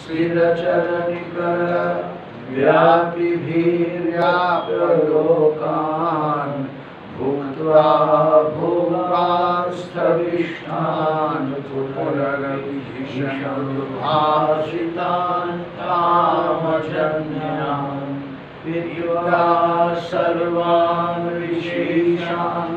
स्थिरचरनिकर व्यापिभिर्व्याप्यलोकान् भुक्त्वा भोगास्थविष्ठान् विद्या सर्वान् विशेषान्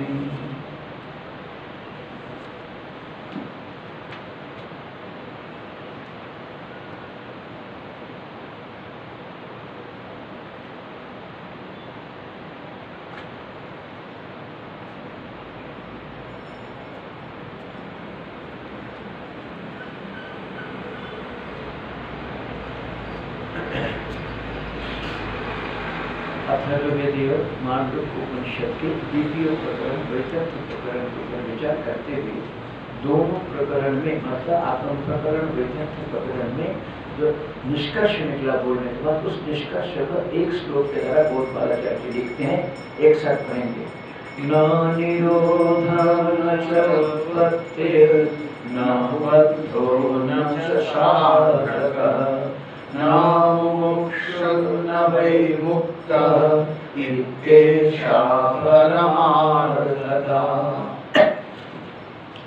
मांडव उपनिषद के द्वितीय प्रकरण वैतर्क प्रकरण के ऊपर विचार करते हुए दोनों प्रकरण में मतलब आत्म प्रकरण वैतर्क प्रकरण में जो निष्कर्ष निकला बोलने के बाद, उस निष्कर्ष को एक श्लोक के द्वारा बोधबाला करके लिखते हैं, एक साथ पढ़ेंगे। न निरोध न बद्धो न च न मोक्षो न वै मुक्तः।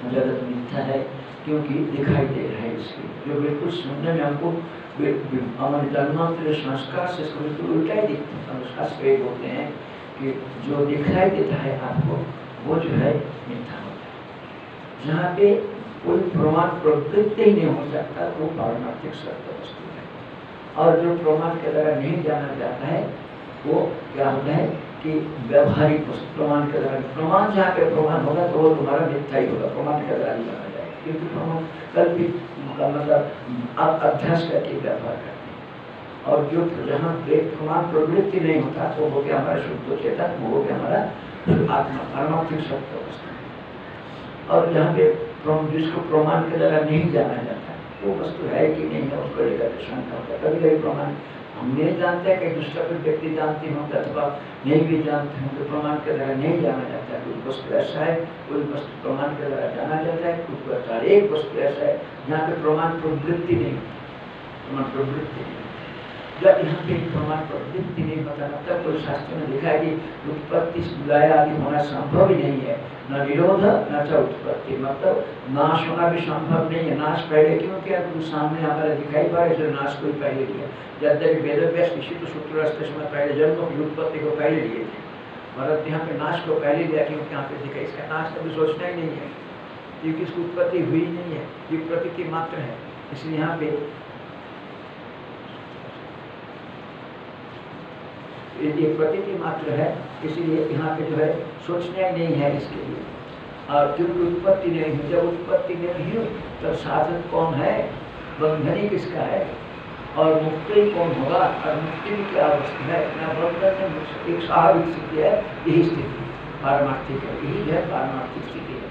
जगत मिथ्या है, क्योंकि दिखाई दे रहा है इसके। जो बिल्कुल सुनने में हमको हमारे जन्मांतर संस्कार से बिल्कुल उल्टा ही दिखते हैं। संस्कार से होते हैं कि जो दिखाई देता है आपको, वो जो है मिथ्या होता है। जहाँ पे कोई प्रमाण प्रवृत्ति ही नहीं हो सकता, वो पारमार्थिक सत्य वस्तु है। और जो प्रमाण के द्वारा नहीं जाना जाता है वो क्या होता है कि व्यवहारिक प्रमाण के द्वारा, प्रमाण जहाँ पे प्रमाण होगा तो वो तुम्हारा मिथ्या ही होगा, प्रमाण के द्वारा नहीं जाना जाएगा क्योंकि प्रमाण कल्पित का मतलब आप अभ्यास करके व्यवहार करते हैं। और जो जहाँ प्रमाण प्रवृत्ति नहीं होता तो हो गया हमारा शुद्ध चेतन, वो हो गया हमारा आत्मा, परमात्मिक सत्य अवस्था और जहाँ पे जिसको प्रमाण के द्वारा नहीं जाना जाता, वो वस्तु है कि नहीं है, उसको लेकर शंका होता है। कभी कभी प्रमाण नहीं जानते हैं कि दूसरा कोई व्यक्ति जानते हूँ अथवा नहीं भी जानते हों तो प्रमाण के द्वारा नहीं जाना जाता है, कोई वस्तु ऐसा है, कोई वस्तु प्रमाण के द्वारा जाना जाता है कुछ वस्तु एक वस्तु ऐसा है, जहाँ पे प्रमाण प्रवृत्ति नहीं प्रमाण प्रवृत्ति नहीं जब यहाँ पे प्रमाण प्रवृत्ति नहीं पता तब कोई शास्त्र में लिखा है कि उत्पत्ति लय आदि होना संभव ही नहीं है। न निरोध, न च उत्पत्ति। मतलब नाश होना भी संभव नहीं है। नाश पहले क्यों किया? तो सामने हमारा दिखाई पा रहा नाश कोई पहले किया। यद्यपि वेद व्यास किसी तो सूत्र समय पहले जन्मों की उत्पत्ति को पहले लिए थे। भरत यहाँ पे नाश को पहले लिया, क्योंकि यहाँ पे दिखा इसका नाश कभी सोचना ही नहीं है। क्योंकि इसकी उत्पत्ति हुई नहीं है। ये प्रकृति मात्र है। इसलिए यहाँ पे ये प्रकृति मात्र है, इसीलिए यहाँ पे जो है सोचना नहीं है इसके लिए। और क्योंकि उत्पत्ति नहीं हुई, जब उत्पत्ति नहीं हुई तब साधन कौन है? बंधन ही किसका है? और मुक्ति कौन होगा? और मुक्ति की क्या अवस्था है? न बंधन में एक स्वाभाविक स्थिति है, यही स्थिति पारमार्थिक है, यही है, पारमार्थिक स्थिति है।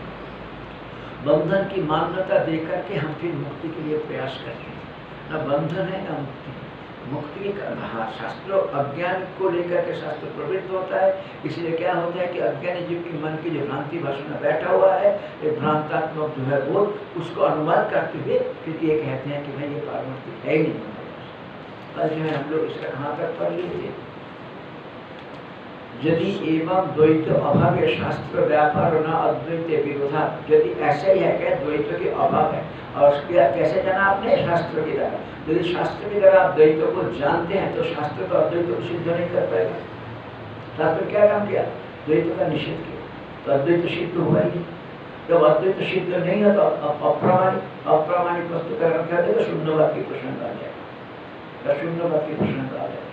बंधन की मान्यता देकर के हम फिर मुक्ति के लिए प्रयास करते हैं। न बंधन है, न मुक्ति। मुक्ति हाँ शास्त्र अज्ञान को लेकर के शास्त्र प्रवृत्त होता है। इसलिए क्या होता है कि अज्ञानी जीव की मन की जो भ्रांति भाषण में बैठा हुआ है, ये भ्रांतात्मक जो है वो उसको अनुमान करते हुए फिर ये कहते हैं कि भाई ये पार्वती है ही नहीं। हमारे पास जो है हम लोग इसका कहाँ तक पढ़ लीजिए? यदि एवं द्वैत अभाव है शास्त्र व्यापार न अद्वैत विरोधा, यदि ऐसा ही है क्या? द्वैत के अभाव है। और कैसे जाना आपने? शास्त्र के द्वारा यदि शास्त्र के द्वारा आप द्वैत को जानते हैं तो शास्त्र तो अद्वैत को सिद्ध नहीं कर पाएगा। शास्त्र क्या काम किया? द्वैत का निषेध किया। तो अद्वैत सिद्ध हुआ ही जब अद्वैत सिद्ध नहीं है तो अप्रामाणिक अप्रामाणिक वस्तु का क्या देगा शून्यवाद की प्रसंग आ जाएगा। शून्यवाद की प्रसंग आ जाएगा।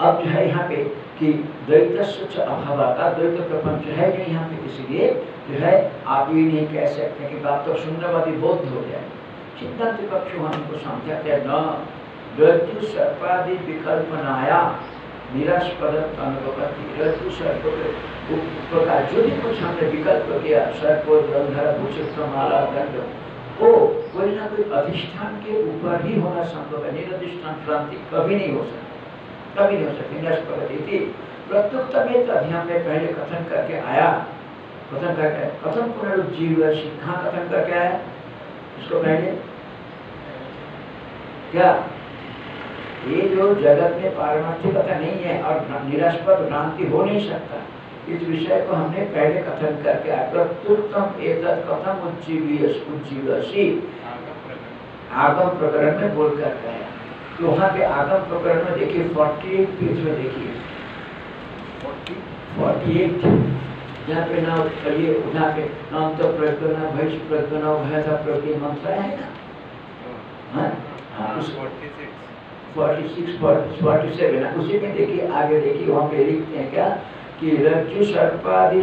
अब जो है यहाँ पे कि द्वैत अभाव का द्वैत प्रपंच है नहीं यहाँ पे, इसलिए जो है आप ये नहीं कह सकते कि बात तो शून्यवादी बौद्ध हो जाए। सिद्धांत पक्ष हमको समझाते न, द्वैतु सर्पादि सर्प जो भी कुछ हमने विकल्प किया, सर्प गंधर भूषित माला वो कोई ना कोई अधिष्ठान के ऊपर ही होना संभव है। निरधिष्ठान क्रांति कभी नहीं हो सकती। नहीं हो सकती निष्प्रगति थी। प्रत्युत्तम तो अध्ययन में पहले कथन करके आया। कथन करके कथन पुनरुज्जीव कहाँ कथन करके आया। इसको पहले। क्या? ये जो जगत में पारमार्थिकता नहीं है और निरास्पद भ्रांति हो नहीं सकता इस विषय को हमने पहले कथन करके आया। प्रत्युत्तम एतत् कथम उज्जीवीय उज्जीवसी आगम प्रकरण में बोल कर गया तो वहाँ पे आगम प्रकरण में देखिए फोर्टी एट पेज में देखिए। फोर्टी एट यहाँ पे ना नाम तो भैष प्रज्ञा भैसा प्रज्ञ मंत्र है ना? हाँ। हाँ? उस फोर्टी सिक्स फोर्टी सेवन उसी में देखिए आगे देखिए वहाँ पे लिखते हैं क्या? कि रज्जु सर्पादि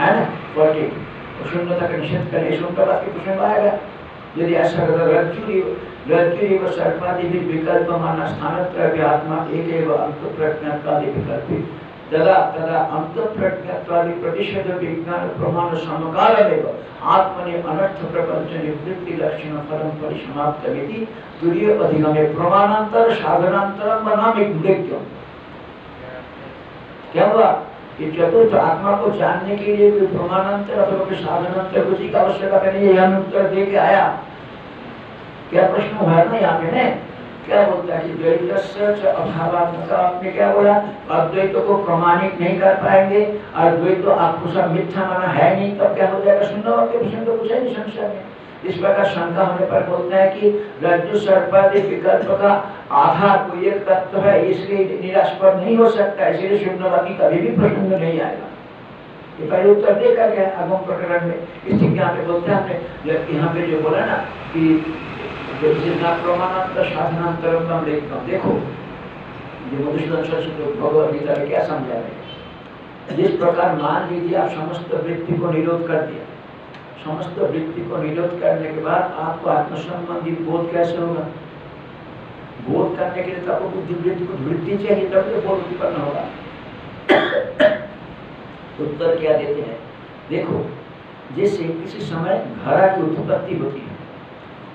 है ना फोर्टी शून्यता का निषेध शून्यता बात के प्रश्न आएगा यदि ऐसा एवं सर्पादि भी विकल्प माना स्थानत्रय आत्मा एक अंत प्रज्ञात्वादि विकल्प तदा तदा अंत अंतप्रज्ञत्वादि प्रतिषेध विज्ञान प्रमाण समकालमेव आत्मनि अनर्थ प्रपंच निवृत्ति लक्षण फलम परिसमाप्त विधि तुरीय अधिगमे प्रमाणांतर साधनांतरम बनाम मृत्यु क्या हुआ? कि चतुर्थ आत्मा को जानने के लिए कोई प्रमाणांतर अथवा कोई साधनांतर कुछ की आवश्यकता नहीं है, यह उत्तर दे के आया। क्या प्रश्न हुआ ना यहाँ पे क्या बोलता है द्वैत अभावात्मक? आपने क्या बोला? अद्वैत को प्रमाणित नहीं कर पाएँगे, और द्वैत तो आपको सब मिथ्या माना है नहीं, तब क्या हो जाएगा? सुंदर तो कुछ है नहीं, संशय में। इस प्रकार शंका होने पर बोलते हैं कि रज्जु सर्पादि विकल्प का आधार, कोई एक तत्व है, इसलिए निरास्पद नहीं हो सकता, इसलिए शून्यवादी कभी भी प्रसंग नहीं आएगा। ये पहले उत्तर दे कर गया अगम प्रकरण में। इसी यहाँ पे बोलते हैं हमने यहाँ पे जो बोला ना कि प्रमाणांतर, साधनांतरम हम देखता हूँ देखो, ये मधुसूदन सरस्वती भगवत गीता में क्या समझा रहे जिस प्रकार मान लीजिए आप समस्त वृत्ति को निरोध कर दिया समस्त वृत्ति को निरोध करने के बाद आपको आत्म संबंधी बोध कैसे होगा? बोध करने के लिए तो आपको वृत्ति चाहिए तब तो बोध उत्पन्न होगा। उत्तर क्या देते हैं? देखो, जैसे किसी समय घरा की उत्पत्ति होती है,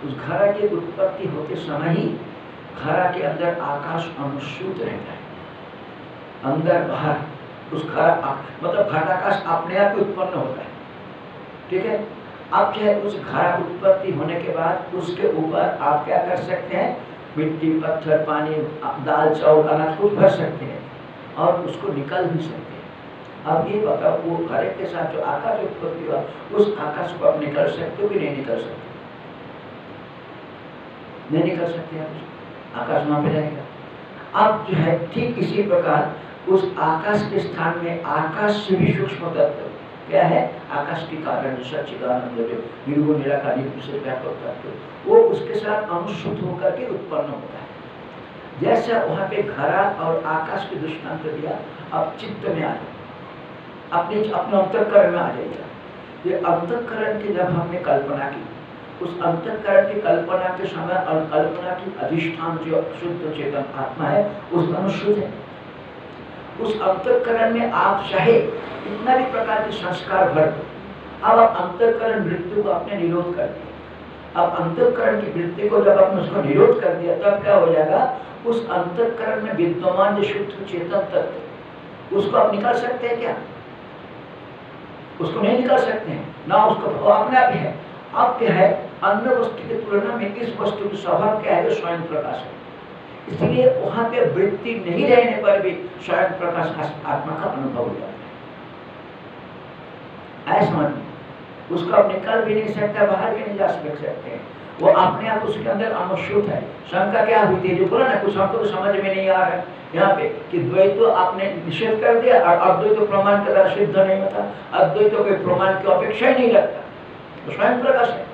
उस घरा की उत्पत्ति होते समय ही घरा के अंदर आकाश अनुसूत रहता है। अंदर बाहर उस घरा मतलब घटाकाश अपने आप उत्पन्न होता है। ठीक है? अब क्या है उस घरा उत्पत्ति होने के बाद उसके ऊपर आप क्या कर सकते हैं? मिट्टी, पत्थर, पानी, दाल, चावल, अनाज कुछ भर सकते हैं और उसको निकल भी सकते हैं। अब ये बताओ, वो घरे के साथ जो आकाश उत्पत्ति हुआ, उस आकाश को आप निकल सकते हो कि नहीं निकल सकते? नहीं निकल सकते आप आकाश वहाँ पे रहेगा अब जो है ठीक इसी प्रकार उस आकाश के स्थान में आकाश से भी सूक्ष्म तत्व क्या है? आकाश के कारण सच्चिदानंद जो निर्गुण निराकारी से व्यापक तत्व वो उसके साथ अनुसूत होकर के उत्पन्न होता है। जैसा वहाँ पे घरा और आकाश के दृष्टांत दिया अब चित्त में आ जाए अपने अपने अंतकरण में आ जाएगा ये अंतकरण की जब हमने कल्पना की, उस अंतकरण की कल्पना के समय और कल्पना की अधिष्ठान जो शुद्ध चेतन आत्मा है, उस अनुशुद्ध है। उस अंतकरण में आप चाहे कितना भी प्रकार के संस्कार भर अब आप अंतकरण मृत्यु को अपने निरोध कर दिया। अब अंतकरण की वृत्ति को जब आपने उसको निरोध कर दिया, तब क्या हो जाएगा? उस अंतकरण में विद्यमान जो शुद्ध चेतन तत्व, उसको आप निकाल सकते हैं क्या? उसको नहीं निकाल सकते हैं। ना उसको अपने आप है अब क्या है? अन्य वस्तु की तुलना में इस वस्तु की स्वभाव क्या है स्वयं प्रकाश है? इसलिए वहाँ पे वृत्ति नहीं रहने पर भी स्वयं प्रकाश आत्मा का अनुभव हो जाता है। ऐसा उसको निकल भी नहीं सकता, बाहर भी नहीं जा सकते। वो अपने आप उसके अंदर अनुसूत है। शंका क्या हुई थी जो बोला ना, कुछ हमको तो समझ में नहीं आ रहा है। यहाँ पे कि द्वैत तो आपने निषेध कर दिया और अद्वैत प्रमाण के द्वारा सिद्ध नहीं होता। अद्वैत कोई प्रमाण की अपेक्षा ही नहीं लगता तो स्वयं प्रकाश है।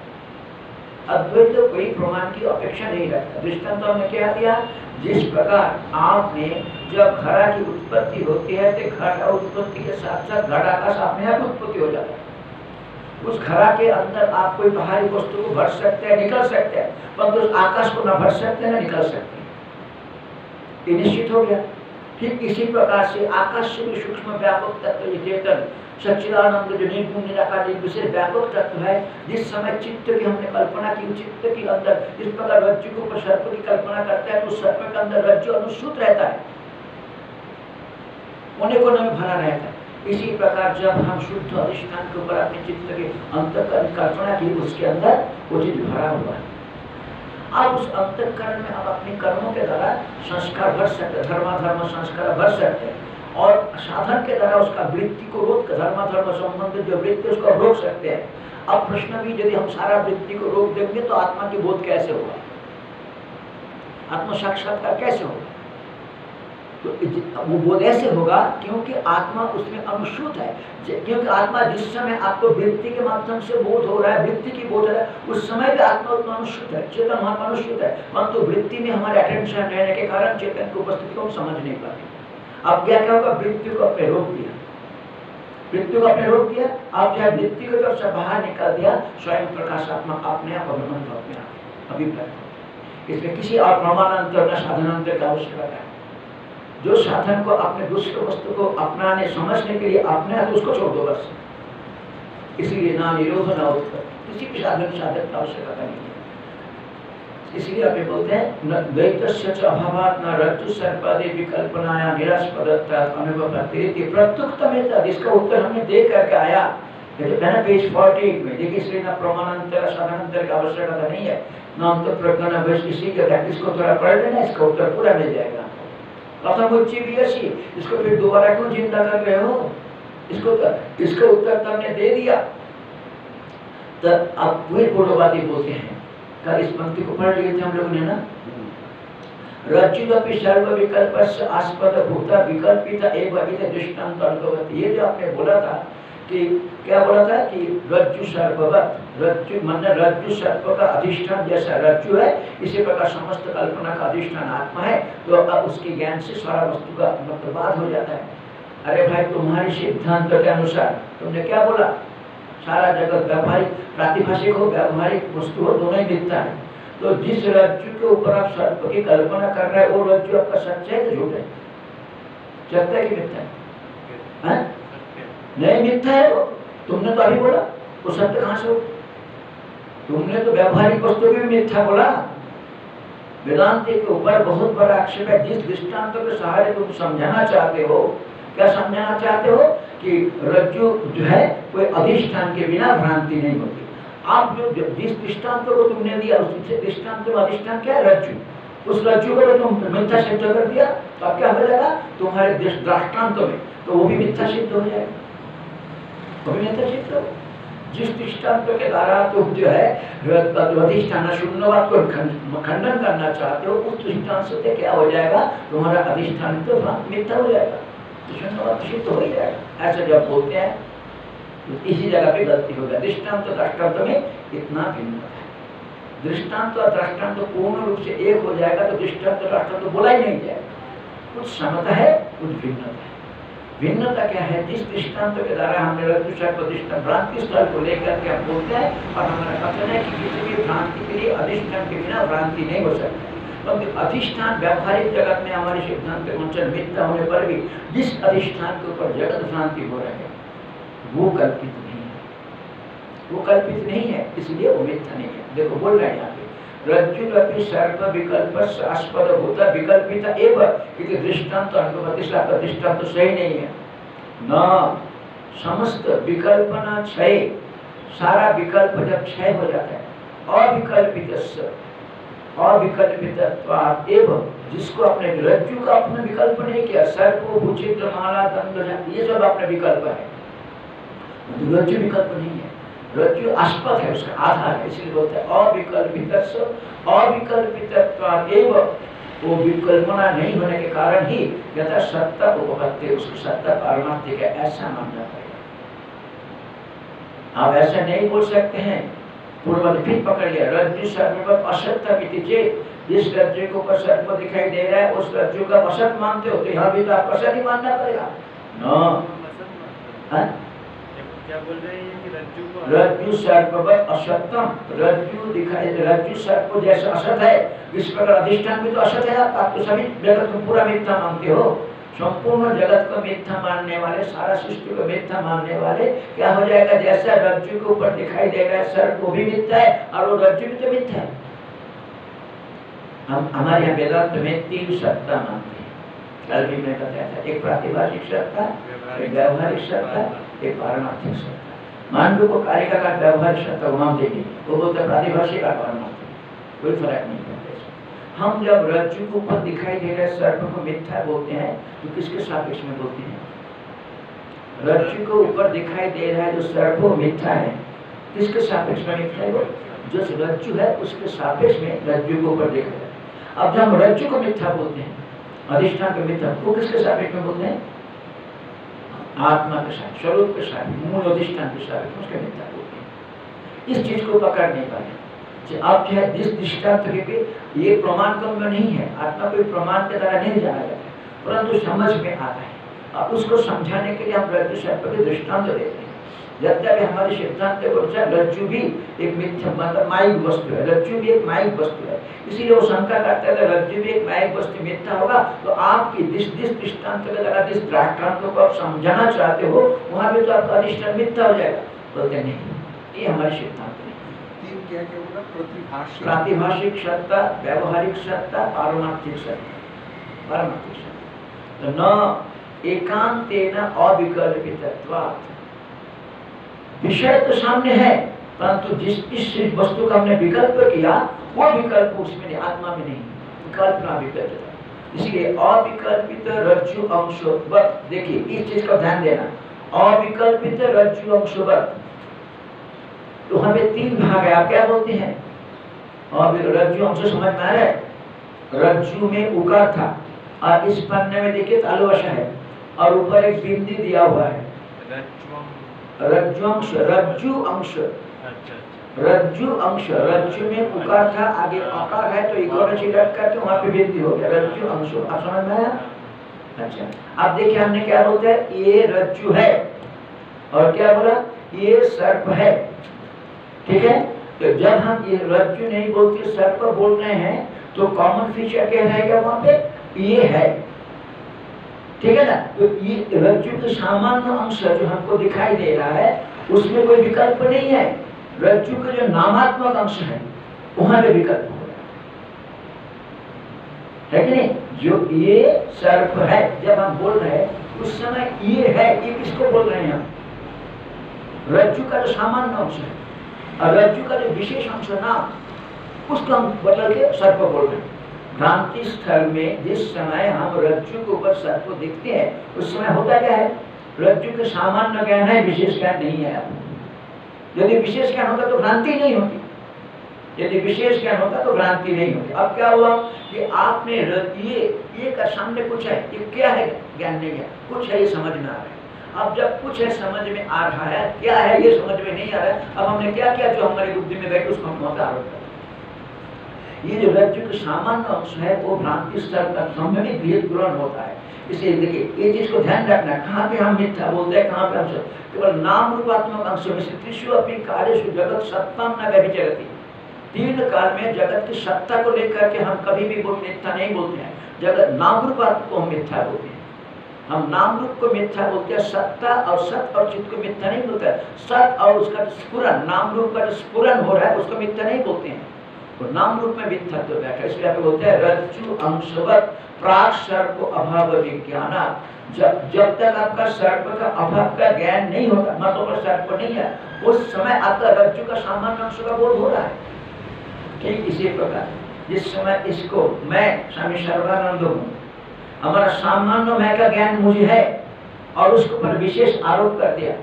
अद्वैत तो कोई प्रमाण की अपेक्षा नहीं रखता। दृष्टांत हमने क्या दिया? जिस प्रकार आपने जब घड़ा की उत्पत्ति होती है तो घड़ा उत्पत्ति के साथ साथ घड़ा का अपने आप उत्पत्ति हो जाता है। उस घड़ा के अंदर आप कोई बाहरी वस्तु को भर सकते हैं, निकल सकते हैं, परंतु उस आकाश को न भर सकते हैं, न निकल सकते हैं। निश्चित हो गया। ठीक इसी प्रकार से आकाश से भी सूक्ष्म व्यापक तत्व ये चेतन सच्चिदानंद जो निर्गुण निराकार एक विशेष व्यापक तत्व है। जिस समय चित्त की हमने कल्पना की चित्त के अंदर, जिस प्रकार रज्जु के ऊपर सर्प की कल्पना करते हैं तो सर्प के अंदर रज्जु अनुसूत रहता है। उन्हें को में भरा रहता है। इसी प्रकार जब हम शुद्ध अधिष्ठान के ऊपर अपने चित्त के अंतकरण कल्पना की, उसके अंदर वो चीज़ भरा हुआ है। आप उस अंतकरण में आप अपने कर्मों के द्वारा संस्कार भर सकते हैं धर्मा धर्म संस्कार भर सकते हैं। और साधन के द्वारा उसका वृत्ति को रोक, धर्मा धर्म संबंधित जो वृत्ति उसको रोक सकते हैं। अब प्रश्न भी, यदि हम सारा वृत्ति को रोक देंगे तो आत्मा की बोध कैसे होगा? आत्म साक्षात्कार कैसे होगा? तो वो बोध ऐसे होगा, क्योंकि आत्मा उसमें अनुसूत है। क्योंकि आत्मा जिस समय आपको वृत्ति के माध्यम से बोध हो रहा है, वृत्ति की बोध रहा है, उस समय भी आत्मा उतना अनुसूत है, चेतन वहाँ अनुसूत है। परंतु वृत्ति में हमारे अटेंशन रहने के कारण चेतन की उपस्थिति को समझ नहीं पाते। अब क्या क्या होगा वृत्ति को अपने रोक दिया। वृत्ति को अपने रोक दिया। आप चाहे वृत्ति को जब से बाहर निकाल दिया, स्वयं प्रकाशात्मक अपने आप अभिमंत्र अपने आप अभिप्राय। इसमें किसी और प्रमाणांतर न साधनांतर की आवश्यकता है। जो साधन को अपने दूसरे वस्तु को अपनाने, समझने के लिए अपने हाथ उसको छोड़ दो बस। इसीलिए ना निरोध, ना उत्तर किसी भी साधन साधन की आवश्यकता नहीं है। इसलिए बोलते हैं न द्वैतस्य च न रज्जु सर्पादि विकल्पनाया निरास्पदता इसका उत्तर हमने दे करके आया तो पेज 48 में, देखिए इसलिए ना प्रमाणांतर साधनांतर की आवश्यकता नहीं न अंत प्रकरण बस इसी के प्रैक्टिस को थोड़ा पढ़ लेना, इसका उत्तर पूरा मिल जाएगा। क्यों चिंता कर रहे हो? इसको इसका उत्तर तो दे दिया। तो बोलते हैं। कल इस पंक्ति को पढ़ लिए थे हम लोग ने, ना? सर्व विकल्प आस्पद भूता विकल्पित एवं दृष्टांत अनुभवती ये जो आपने बोला था कि, क्या बोला था? कि रज्जु सर्ववत, रज्जु मन, रज्जु सर्प का अधिष्ठान जैसा रज्जु है, इसी प्रकार समस्त कल्पना का अधिष्ठान आत्मा है तो अब उसके ज्ञान से सारा वस्तु का बर्बाद हो जाता है। अरे भाई, तुम्हारे सिद्धांत के अनुसार तुमने क्या बोला? सारा जगत व्यावहारिक प्रातिभाषिक हो व्यावहारिक वस्तु हो दोनों ही मिलता है तो जिस रज्जु के ऊपर आप सर्प की कल्पना कर रहे हैं वो रज्जु आपका सच्चा है झूठ है सत्य है कि मिथ्या है नहीं मिथ्या है वो तुमने तो अभी बोला, वो सत्य कहाँ से हो? तुमने तो व्यावहारिक वस्तु भी मिथ्या बोला। वेदांति के ऊपर बहुत बड़ा आक्षेप है। जिस दृष्टांत के सहारे तुम समझाना चाहते हो, क्या समझाना चाहते हो? कि रज्जु जो है, कोई अधिष्ठान के बिना भ्रांति नहीं होती। आप जो जिस दृष्टांत को तुमने दिया, उस दृष्टांत में अधिष्ठान क्या है? रज्जु। उस रज्जु को तुम मिथ्या सिद्ध कर दिया तो अब क्या हो जाएगा तुम्हारे दृष्टांत में तो वो भी मिथ्या सिद्ध हो जाएगा। जिस दृष्टांत के द्वारा तुम जो है अधिष्ठान शून्यवाद को खंडन करना चाहते हो, उस दृष्टांत से क्या हो जाएगा? तुम्हारा अधिष्ठान तो मिथ्या हो जाएगा। सिद्ध हो। ऐसे जब बोलते हैं तो इसी जगह पे गलती हो गया। दृष्टांत दृष्टांत में इतना भिन्न है। दृष्टांत और दृष्टांत पूर्ण रूप से एक हो जाएगा तो दृष्टांत दृष्टांत बोला ही नहीं जाएगा। कुछ समता है, कुछ भिन्नता है। भिन्नता क्या है? जिस दृष्टांत के द्वारा हमने प्रतिष्ठा भ्रांति स्थल को लेकर के हम बोलते हैं और हमारा कथन है कि किसी भी भ्रांति के लिए अधिष्ठान के बिना भ्रांति नहीं हो सकती। क्योंकि अधिष्ठान व्यावहारिक जगत में हमारे सिद्धांत के मिथ्या होने पर भी जिस अधिष्ठान के ऊपर जगत भ्रांति हो रहे, वो कल्पित नहीं है। वो कल्पित नहीं है, इसलिए वो मिथ्या नहीं है। देखो, बोल रहे हैं यहाँ पे रज्जुलपि सर्प विकल्प आस्पद होता विकल्पित एवं क्योंकि दृष्टांत अनुपतिष्ठा का दृष्टांत सही नहीं है। न, समस्त विकल्पना क्षय, सारा विकल्प जब क्षय हो जाता है अविकल्पित अविकल्पित जिसको अपने रज्जु का अपने विकल्प नहीं किया सर्प भूचित माला, दंड ये सब अपने विकल्प है। तो रज्जु विकल्प नहीं है। है, उसका आधार है, इसलिए बोलते हैं अविकल्पित वो विकल्पना नहीं होने के कारण ही यथा सत्ता उपपत्ति उसको सत्ता है, ऐसा आप ऐसा नहीं बोल सकते हैं। पूर्व फिर पकड़ लिया रज्जु चेत जिस रज्जु सर्प दिखाई दे रहा है उस रज्जु का असत मानते हो तो यहाँ भी तो असत ही मानना पड़ेगा रज्जु रज्जु दिखाई रज्जु सर्प जैसा असत है इस प्रकार अधिष्ठान भी तो असत है आप तो सभी जगत पूरा मिथ्या मानते हो। संपूर्ण जगत को मिथ्या मानने वाले, सारा सृष्टि को मिथ्या मानने वाले, क्या हो जाएगा? जैसा रज्जु के ऊपर दिखाई देगा सर वो भी मिथ्या है और वो रज्जु भी तो मिथ्या है। हम, हमारे यहाँ वेदांत में तीन सत्ता मानते हैं। कल भी मैं बताया था, एक प्रातिभाषिक सत्ता एक व्यवहारिक सत्ता एक पारमार्थिक सत्ता मांडव को कारिका का व्यवहारिक सत्ता वहाँ देंगे वो बोलते प्रातिभाषिक और पारमार्थिक। कोई फ़र्क नहीं। हम जब रज्जु के ऊपर दिखाई दे रहे सर्प को मिथ्या बोलते हैं तो किसके सापेक्ष में बोलते हैं? रज्जु के ऊपर दिखाई दे रहा है जो सर्प वो मिथ्या है। किसके सापेक्ष में मिथ्या है? जो रज्जु है, उसके सापेक्ष में रज्जु के ऊपर दिख है। अब जब हम रज्जु को मिथ्या बोलते हैं, अधिष्ठान को मिथ्या, वो किसके सापेक्ष में बोलते हैं? आत्मा के साथ, स्वरूप के साथ, मूल अधिष्ठान के साथ उसके मिथ्या बोलते हैं। इस चीज़ को पकड़ नहीं पाए। कि आप जो है जिस दृष्टांत के ये प्रमाण क्रम में नहीं है? आत्मा कोई प्रमाण के द्वारा नहीं जाना जाता है। परंतु समझ में आता है। अब उसको समझाने के लिए हम रज्जु सर्प के दृष्टांत देते हैं। यद्यपि हमारे सिद्धांत के रज्जु भी एक मिथ्या मतलब माइक वस्तु है। रज्जु भी एक माइक वस्तु है। इसीलिए वो शंका करते थे रज्जु भी एक माइक वस्तु मिथ्या होगा तो आपकी जिस जिस दृष्टांत के द्वारा जिस दृष्टांतों को आप समझाना चाहते हो, वहाँ भी तो आपका अधिष्ठान मिथ्या हो जाएगा। बोलते नहीं, ये हमारे सिद्धांत है प्रातिभाषिक सत्ता, व्यवहारिक सत्ता, पारमार्थिक सत्ता। पारमार्थिक सत्ता। तो न एकांतेन अविकल्पितत्वात्। विषय तो सामने है, परंतु जिस, इस वस्तु का हमने विकल्प किया, वो विकल्प उसमें नहीं, आत्मा में नहीं विकल्पना विकल्प। इसलिए अविकल्पित रज्जु अंशवत। देखिए, इस चीज़ का ध्यान देना। अविकल्पित रज्जु अंशवत। तो हमें तीन भाग है आप क्या बोलते हैं? और रज्जु अंश समझ में आ रहा है? रज्जु में उकार था। और इस पन्ने में देखिए तालुवशा है। और ऊपर एक बिंदी दिया हुआ है। रज्जु अंश रज्जु अंश। रज्जु अंश, रज्जु में उकार था, आगे आकार है तो इकोर चिलट करके वहाँ पे बिंदी हो गया, रज्जु अंश। आप समझ में आया? अच्छा अब देखिए हमने क्या बोलते हैं? ये रज्जु है। और क्या बोला? ये सर्प है। ठीक है? तो जब हम ये रज्जु नहीं बोलते सर्प बोल रहे हैं तो कॉमन फीचर क्या रहेगा वहाँ पे? ये है। ठीक है ना? तो ये रज्जु के सामान्य अंश जो हमको दिखाई दे रहा है, उसमें कोई विकल्प नहीं है। रज्जु का जो नामात्मक अंश है, वहाँ पे विकल्प हो रहा है कि नहीं? जो ये सर्प है, जब हम बोल रहे हैं, उस समय ये है, ये किसको बोल रहे हैं हम? रज्जु का जो सामान्य अंश है। रज्जु का जो विशेष अंश है नाम उसको हम बदल के सर्प बोल रहे हैं। भ्रांति स्थल में जिस समय हम रज्जु के ऊपर सर्प देखते हैं, उस समय होता क्या है? रज्जु के सामान्य ज्ञान है, विशेष ज्ञान नहीं है। यदि विशेष ज्ञान होता तो भ्रांति नहीं होती। यदि विशेष ज्ञान होता तो भ्रांति नहीं होती। अब क्या हुआ कि आपने ये ये का सामने कुछ है, ये क्या है ज्ञान नहीं है? कुछ है, ये समझ में आ रहा है। अब जब कुछ है, समझ में आ रहा है, क्या है, ये समझ में नहीं आ रहा है, अब हमने क्या किया, जो हमारी बुद्धि में बैठे, उसको हम पे आरोप कर ये जो रज्जु का सामान्य अंश है, वो भ्रांति स्तर तक संभवित भेद ग्रहण होता है। इसलिए देखिए, ये चीज़ को ध्यान रखना, कहाँ पे हम मिथ्या बोलते हैं, कहाँ पे हम केवल नाम रूपात्मक अंशों में से त्रिशु अपनी कार्यशु जगत सत्ताम न व्यभिचरती तीन काल में जगत की सत्ता को लेकर के हम कभी भी मिथ्या नहीं बोलते हैं। जगत नाम रूपात्मक को हम मिथ्या बोलते हैं। हम नाम रूप को मिथ्या बोलते हैं, सत्ता और सत और चित्त को मिथ्या नहीं बोलते हैं। सत और उसका स्फुरन, नाम रूप का जो स्फुरन हो रहा है, उसको मिथ्या नहीं बोलते हैं। तो नाम रूप में मिथ्या तो बैठा इसलिए आप बोलते हैं, रज्जु अंशवत प्राक सर्प अभाव विज्ञान जब जब तक आपका सर्प का अभाव का ज्ञान नहीं होता, मतों पर सर्प नहीं है, उस समय आपका रज्जु का सामान्य अंश का बोध हो रहा है। ठीक इसी प्रकार, जिस समय इसको मैं, स्वामी सर्वानंद हूँ हमारा सामान्य मैं का ज्ञान मुझे है और उसके ऊपर विशेष आरोप कर दिया।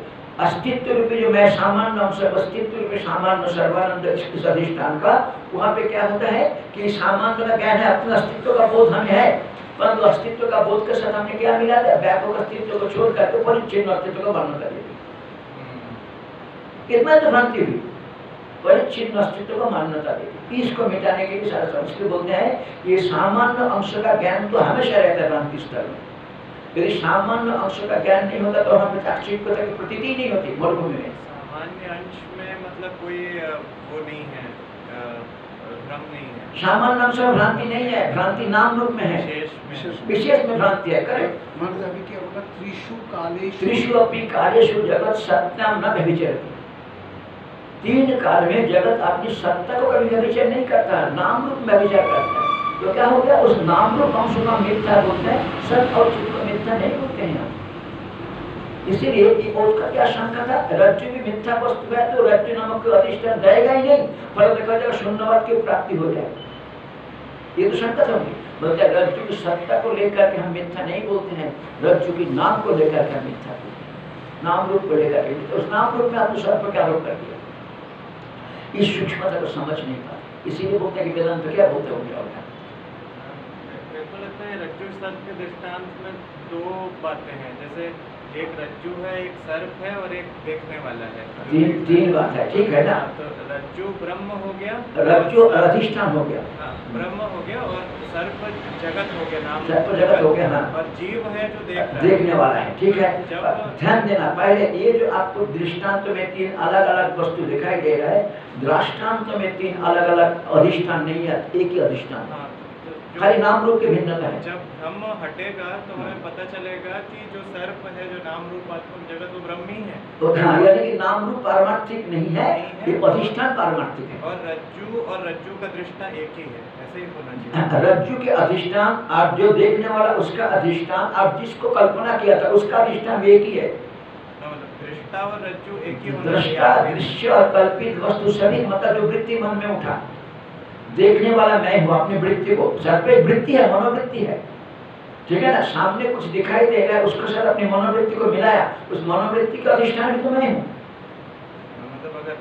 अस्तित्व रूपी जो मैं सामान्य अंश अस्तित्व रूपी सामान्य सर्वानंद अधिष्ठान का वहाँ पे क्या होता है कि सामान्य का ज्ञान है अपने अस्तित्व का बोध हमें है। परंतु अस्तित्व का बोध के साथ हमने क्या मिला दिया व्यापक अस्तित्व को छोड़ करके परिचिन्न अस्तित्व का वर्णन कर दिया। इतना तो भ्रांति हुई। परिच्छिन्न अस्तित्व को मान्यता देती इसको मिटाने के लिए सारा संस्कृत बोलते हैं ये सामान्य अंश का ज्ञान तो हमेशा रहता है भ्रांति स्तर में। यदि सामान्य अंश का ज्ञान नहीं होता तो हमें चाक्षिकता की प्रतीति नहीं होती मरुभूमि में। सामान्य अंश में मतलब कोई वो नहीं है भ्रम नहीं है। सामान्य अंश में भ्रांति नहीं है भ्रांति नाम रूप में है। विशेष में। विशेष विशेष में भ्रांति है करेक्ट त्रिशु कालेशु त्रिषु अपनी कालेषु जगत सत्याम न व्यभिचरति तीन काल में जगत अपनी सत्ता को कभी व्यभिचार नहीं करता है नाम रूप में व्यभिचार करता है। तो क्या हो गया? उस नाम रूप अंश का मिथ्या बोलते हैं सत्य और चित्त को मिथ्या नहीं बोलते हैं इसीलिए उसका क्या शंका था? रज्जु भी मिथ्या वस्तु है तो रज्जु नामक अधिष्ठान रहेगा ही नहीं, फल देखा जाएगा, शून्यवाद की प्राप्ति हो जाए ये तो शंका होगी बोलते हैं, रज्जु की सत्ता को लेकर के हम मिथ्या नहीं बोलते हैं, रज्जु की नाम को लेकर के हम मिथ्या बोलते हैं। नाम रूप को लेकर के। तो उस नाम रूप में आपने सर्प क्या आरोप कर दिया इस सूक्ष्मता को समझ नहीं पाते इसीलिए बोलते हैं कि वेदांत तो क्या बोलते हो और क्या? मेरे को लगता है रज्जु के दृष्टांत में दो बातें हैं जैसे एक रज्जु है एक सर्प है और एक देखने वाला है। तीन तीन बात है ठीक है ना? हाँ, तो रज्जु ब्रह्म हो गया रज्जु अधिष्ठान हो गया। हाँ, ब्रह्म हो गया और सर्प जगत हो गया नाम। सर्प जगत हो गया, हाँ। और जीव है जो देख रहा देखने वाला है ठीक है? ध्यान देना पहले ये जो आपको दृष्टांत में तीन अलग अलग वस्तु दिखाई दे रहा है दृष्टांत में तीन अलग अलग अधिष्ठान नहीं है एक ही अधिष्ठान। खाली नाम रूप की भिन्नता है। जब हम हटेगा तो हाँ। हमें पता चलेगा कि जो सर्प है जो नाम रूपात्मक जगत वो ब्रह्म ही। है तो हाँ यानी कि नाम रूप पारमार्थिक नहीं है ये अधिष्ठान पारमार्थिक है। और रज्जु और रज्जु का दृष्टा एक ही है ऐसे ही होना चाहिए। रज्जु के अधिष्ठान आप जो देखने वाला उसका अधिष्ठान आप जिसको कल्पना किया था उसका अधिष्ठान एक ही है। मतलब दृष्टा और रज्जु एक ही दृष्टा दृश्य और कल्पित वस्तु सभी मतलब जो वृत्ति मन में उठा देखने वाला मैं हूँ अपनी वृत्ति को। सर पे वृत्ति है मनोवृत्ति है। ठीक है ना? सामने कुछ दिखाई दे रहा है उसके साथ अपनी मनोवृत्ति को मिलाया। उस मनोवृत्ति का अधिष्ठान तो मैं हूँ। मतलब अगर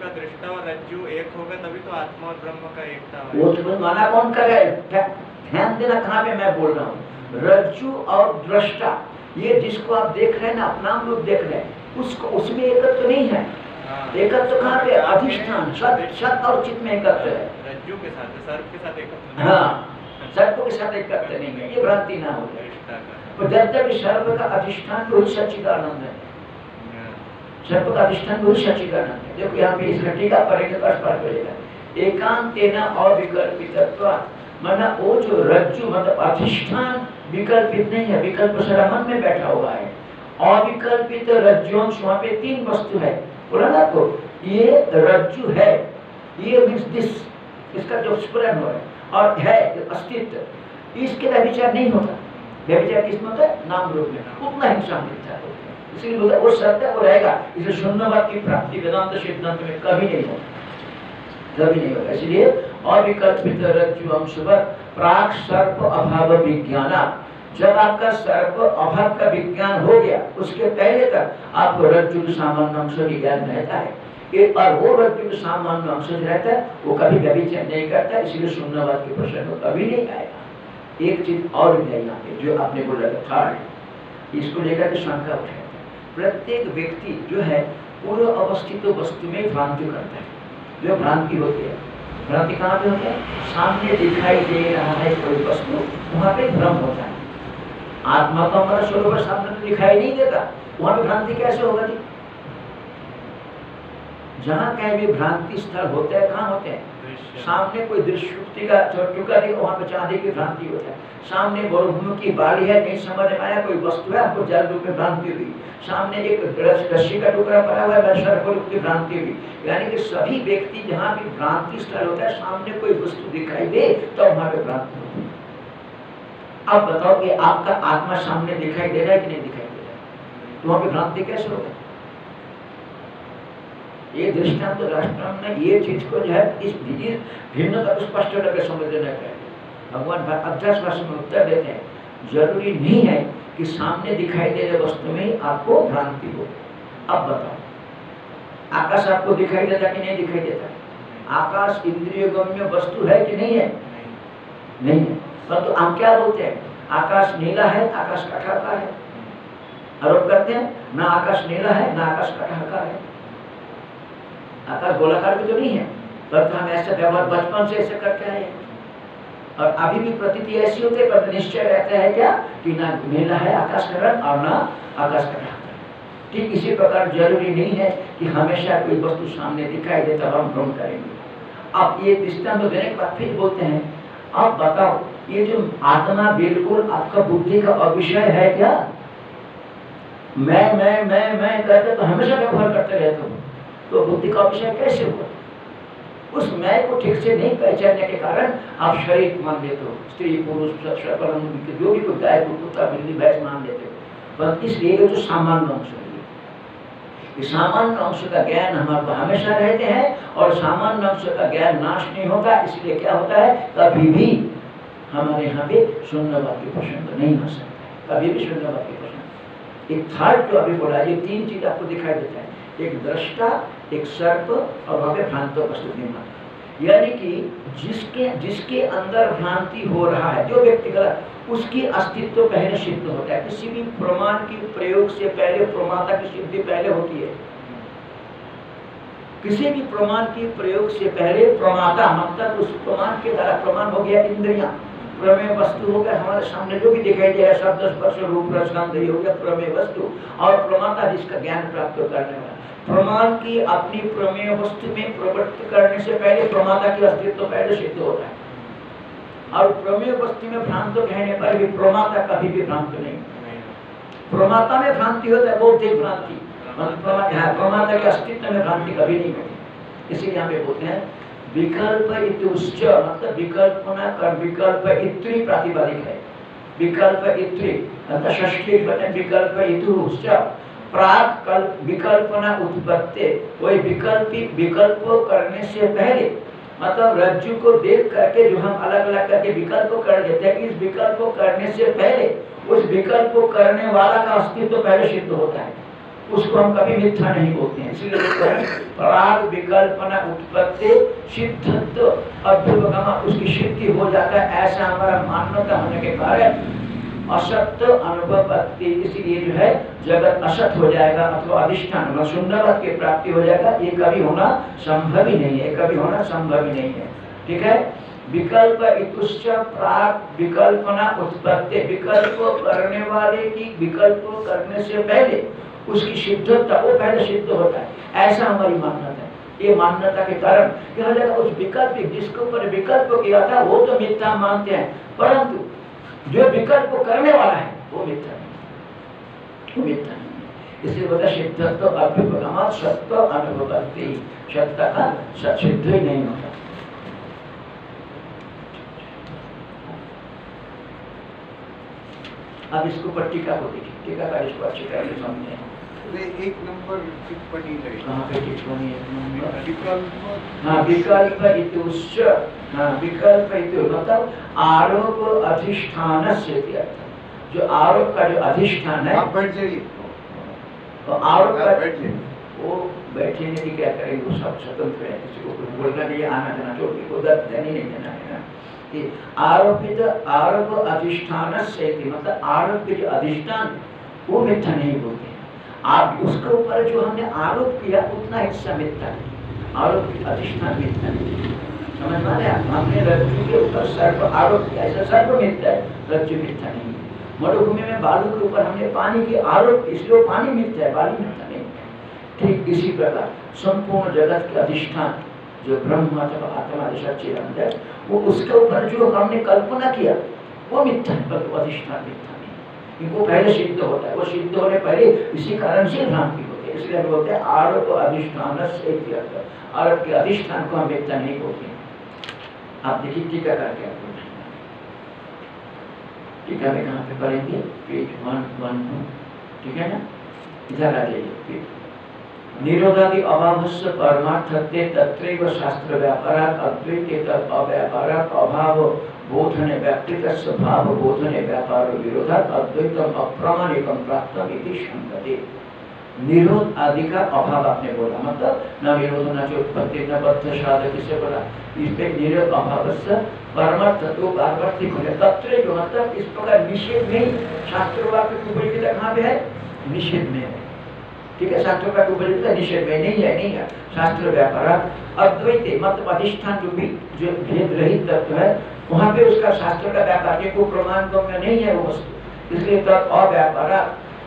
का दृष्टा और रज्जु एक होगा तभी तो आत्मा और ब्रह्म का एकता वो तो माना कौन कर रहा है? ध्यान देना कहाँ पे मैं बोल रहा हूँ? रज्जु और दृष्टा ये जिसको आप देख रहे हैं ना अपना हम लोग देख रहे हैं उसको उसमें एकत्व तो नहीं है। हाँ। एकत्व कहाँ पे? अधिष्ठान सत सत और चित्त में एकत्व है। रज्जु के साथ सर्प के साथ एकत्र नहीं। हाँ सर्प के साथ एकत्व नहीं है ये भ्रांति ना हो जाए। का जब तक सर्प का अधिष्ठान वही सच्चिदानंद है। हाँ। सर्प का अधिष्ठान वही सच्चिदानंद है। देखो यहाँ पे इस घटिका पढ़ेंगे तो स्पष्ट पड़ेगा एकांतेन अविकल्पितत्व। माना वो जो रज्जु मतलब अधिष्ठान विकल्पित नहीं है विकल्प सारा में बैठा हुआ है। अविकल्पित रज्जुंश वहाँ पे तीन वस्तु है। बोला ना आपको ये रज्जु है ये मीन्स दिस इसका जो स्फुरन हो और है अस्तित्व, इसके विचार नहीं होता। व्यभिचार किसमें होता है? नाम रूप में। उतना ही हिंसा मिलता है। इसलिए बोलता है, वो सत्य वो रहेगा। इसलिए शून्यवाद की प्राप्ति, वेदांत सिद्धांत में कभी नहीं होगी। कभी नहीं होगा। इसलिए अविकल्पित रज्जु अंश पर प्राक सर्प अभाव विज्ञान। जब आपका सर्प अभाव का विज्ञान हो गया, उसके पहले तक आपको रज्जु सामान्य अंश की ज्ञान रहता है। ये और वो रज्जु के सामान्य अंश जो रहता है, वो कभी कभी व्यभिचार नहीं करता, इसलिए शून्यवाद के प्रश्न कभी नहीं आएगा एक चीज़ और भी है यहाँ पे, जो आपने बोला थर्ड इसको लेकर के शंका उठाया प्रत्येक व्यक्ति जो है, पूर्व अवस्थित वस्तु में भ्रांति करता है। जो भ्रांति होती है, भ्रांति कहाँ पे होती है? सामने दिखाई दे रहा है कोई वस्तु, वहाँ पे भ्रम होता है। आत्मा का हमारा स्वरूप सामने दिखाई नहीं देता, वहाँ पे भ्रांति कैसे होगा जी? जहाँ कहीं भी भ्रांति स्थल होते हैं कहाँ होते हैं? सामने कोई दृश्युक्ति का चौटुका देखो वहाँ पे चांदी की भ्रांति होता है। सामने मरुभूमि की बाली है नहीं समझ में आया कोई वस्तु है आपको जल रूप में भ्रांति हुई। सामने एक रस्सी का टुकड़ा पड़ा हुआ है सर्प रूप की भ्रांति हुई। यानी कि सभी व्यक्ति जहाँ भी भ्रांति स्थल होता है सामने कोई वस्तु दिखाई दे तो वहाँ पे भ्रांति होती है। अब बताओ कि आपका आत्मा सामने दिखाई दे रहा है कि नहीं दिखाई दे रहा है? तो वहाँ पे भ्रांति कैसे होगा? ये दृष्टांत राष्ट्र में ये चीज़ को जो है इस भिन्नता को स्पष्ट करके समझ लेना चाहिए भगवान अध्यास भाषा में उत्तर देते हैं, ज़रूरी नहीं है कि सामने दिखाई दे रहे वस्तु में आपको भ्रांति हो। अब बताओ, आकाश आपको दिखाई देता कि नहीं दिखाई देता? आकाश इंद्रिय गम्य वस्तु है कि नहीं है? नहीं है। परंतु तो हम क्या बोलते हैं? आकाश नीला है, आकाश कटाकार है। आरोप करते हैं, ना आकाश नीला है, ना आकाश कटाकार है। आकाश गोलाकार भी तो नहीं है पर तो हम ऐसा व्यवहार बचपन से ऐसे करके आए और अभी भी प्रतीति ऐसी होती है निश्चय रहता है क्या? कि ना मेला है आकाश का रंग और ना आकाश का रंग। ठीक इसी प्रकार ज़रूरी नहीं है कि हमेशा कोई वस्तु सामने दिखाई दे, तब हम भ्रम करेंगे। अब ये दृष्टांत देने के बाद फिर बोलते हैं अब बताओ, ये जो आत्मा बिल्कुल आपका बुद्धि का अविषय है क्या? मैं मैं मैं मैं करके तो हमेशा व्यवहार करते रहते हो। तो बुद्धि का विषय कैसे हुआ? उस मैं को ठीक से नहीं पहचानने के कारण आप शरीर मान लेते हो। स्त्री, पुरुष जो भी कोई गाय, कुत्ता बिल्ली, भैंस मान लेते हो। पर इसलिए जो सामान्य अंश है सामान्य अंश का ज्ञान हमारे हमेशा रहते हैं और सामान्य अंश का ज्ञान नाश नहीं होगा, इसलिए क्या होता है? कभी भी हमारे यहाँ पे शून्यवाद की प्रसंग नहीं हो सकता। कभी भी शून्यवाद की प्रसंग एक थर्ड जो अभी बोला, ये तीन चीज़ आपको दिखाई देता है। एक दृष्टा, एक सर्प और पे भ्रांतो यानी कि जिसके जिसके अंदर भ्रांति हो रहा है, जो व्यक्ति गलत, उसकी अस्तित्व पहले सिद्ध होता है। किसी भी प्रमाण की प्रयोग से पहले, प्रमाता की सिद्धि पहले होती है। किसी भी प्रमाण की प्रयोग से पहले प्रमाता मतलब उस प्रमाण के द्वारा प्रमाण हो गया इंद्रिया। प्रमेय वस्तु हो गया, हमारे सामने जो भी दिखाई दे रहा है, शब्द, स्पर्श, रूप रसगंध हो गया, प्रमेय वस्तु और प्रमाता जिसका ज्ञान प्राप्त करने वाला प्रमाण की अपनी प्रमेय वस्तु में प्रवृत्त करने से पहले प्रमाता की अस्तित्व तो पहले सिद्ध होता है। और प्रमेय वस्तु में भ्रांत कहने पर भी प्रमाता कभी भी भ्रांत नहीं प्रमाता में भ्रांति होता है ही भ्रांति। प्रमाता के अस्तित्व में भ्रांति कभी नहीं होती। इसीलिए पे बोलते हैं विकल्प इतुश्च मतलब विकल्पना कर विकल्प इत्री प्रातिपदिक है। विकल्प इत्री मतलब षष्ठी विकल्प इतुश्च। प्राग कल्प विकल्पना उत्पत्ति। कोई विकल्पी, विकल्प करने से पहले मतलब रज्जु को देख करके जो हम अलग अलग करके विकल्प कर देते हैं, इस विकल्प करने से पहले, उस विकल्प करने वाला का अस्तित्व तो पहले सिद्ध होता है। उसको हम कभी मिथ्या नहीं बोलते हैं। इसलिए प्राग विकल्पना उत्पत्ति, सिद्धत्व, अभ्युपगमा, उसकी सिद्धि हो जाता है, ऐसा हमारा मान्यता होने के कारण असत अनुभव इसलिए जो है, जगत असत हो जाएगा, अथवा अधिष्ठान शून्यवत की प्राप्ति हो जाएगा। ये कभी होना संभव ही नहीं है, कभी होना संभव ही नहीं है। ठीक है? विकल्प इतुश्च प्राक विकल्पना उत्पत्ति। विकल्प करने वाले की विकल्प करने से पहले उसकी सिद्धता वो पहले सिद्ध होता है। ऐसा हमारी मान्यता है। ये मान्यता के कारण कहा जाएगा उस विकल्प, जिसके ऊपर विकल्प किया था, वो तो मिथ्या मानते हैं। परंतु जो विकल्प करने वाला है, वो मित्र वो मित्र इसलिए बोला सिद्धत्व अभ्युपगम सत्व अनुभवती सत्ता का सिद्ध ही नहीं होता। अब इसको पर टीका को देखिए। टीका का इसको अच्छी तरह से समझे है विकल्प। हाँ विकल्प इत्युश्च हाँ विकल्प मतलब आरोप अधिष्ठान से जो आरोप का जो अधिष्ठान है आप बैठ जाइए। तो आरोप का बैठ जाइए। वो बैठे नहीं क्या करेंगे? वो सब स्वतंत्र है। किसी को बोलना नहीं आना जाना छोड़ को दर्द देनी नहीं देना है ना? कि आरोपित आरोप अधिष्ठान से मतलब आरोप के जो अधिष्ठान वो मिथ्या नहीं बोलते। आप उसके ऊपर जो हमने आरोप किया, उतना हिस्सा मिथ्या नहीं आरोप की अधिष्ठान मिथ्या नहीं समझ पा रहे हमने रज्जु के ऊपर आरोप किया, ऐसा मिथ्या है, रज्जु मिथ्या नहीं मरुभूमि में बालू के ऊपर हमने पानी के आरोप इसलिए पानी मिथ्या है, बालू मिथ्या नहीं ठीक इसी प्रकार संपूर्ण जगत के अधिष्ठान, जो ब्रह्म, आत्मा सच्चिदानंद वो उसके ऊपर जो हमने कल्पना किया, वो मिथ्या अधिष्ठान मिथ्या नहीं वो पहले सिद्ध होता है। वो सिद्ध होने पहले इसी कारण से भ्रांति होती है। इसलिए हम बोलते हैं, आरोप अधिष्ठान से आरोप के अधिष्ठान को हम व्यक्त नहीं बोलते आप देखिए, टीका करके आपको टीका में कहाँ पे पढ़ेंगे? ठीक है ना? इधर आ जाइए निरोधादि अभावस्य परमार्थत्वे तत्रैव शास्त्र व्यापारात् अद्वैते तत् अव्यापारात् अभाव बोधने व्यक्तिगत भाव बोधने व्यापार विरोधात् अद्वैतम अप्रामाणिकम प्राप्तम इति शंकते निरोध आदि का अभाव आपने बोला मतलब न विरोध न जो उत्पत्ति, न बद्ध साधक इसे बोला इसमें निरोध अभाव से परमार्थ तो पारवर्तिक हो तत्र जो मतलब इस प्रकार निषेध में शास्त्र वाक्य की उपयोगिता कहाँ पे है? निषेध में है। ठीक है, शास्त्र का उपयुक्त निषेध में नहीं है नहीं है। शास्त्र व्यापार, अद्वैत मतलब अधिष्ठान रूपी जो भेद रहित तत्व है, वहाँ पे उसका शास्त्र का व्यापार के कोई प्रमाण गम्य नहीं है वो वस्तु। इसलिए तब अव्यापार,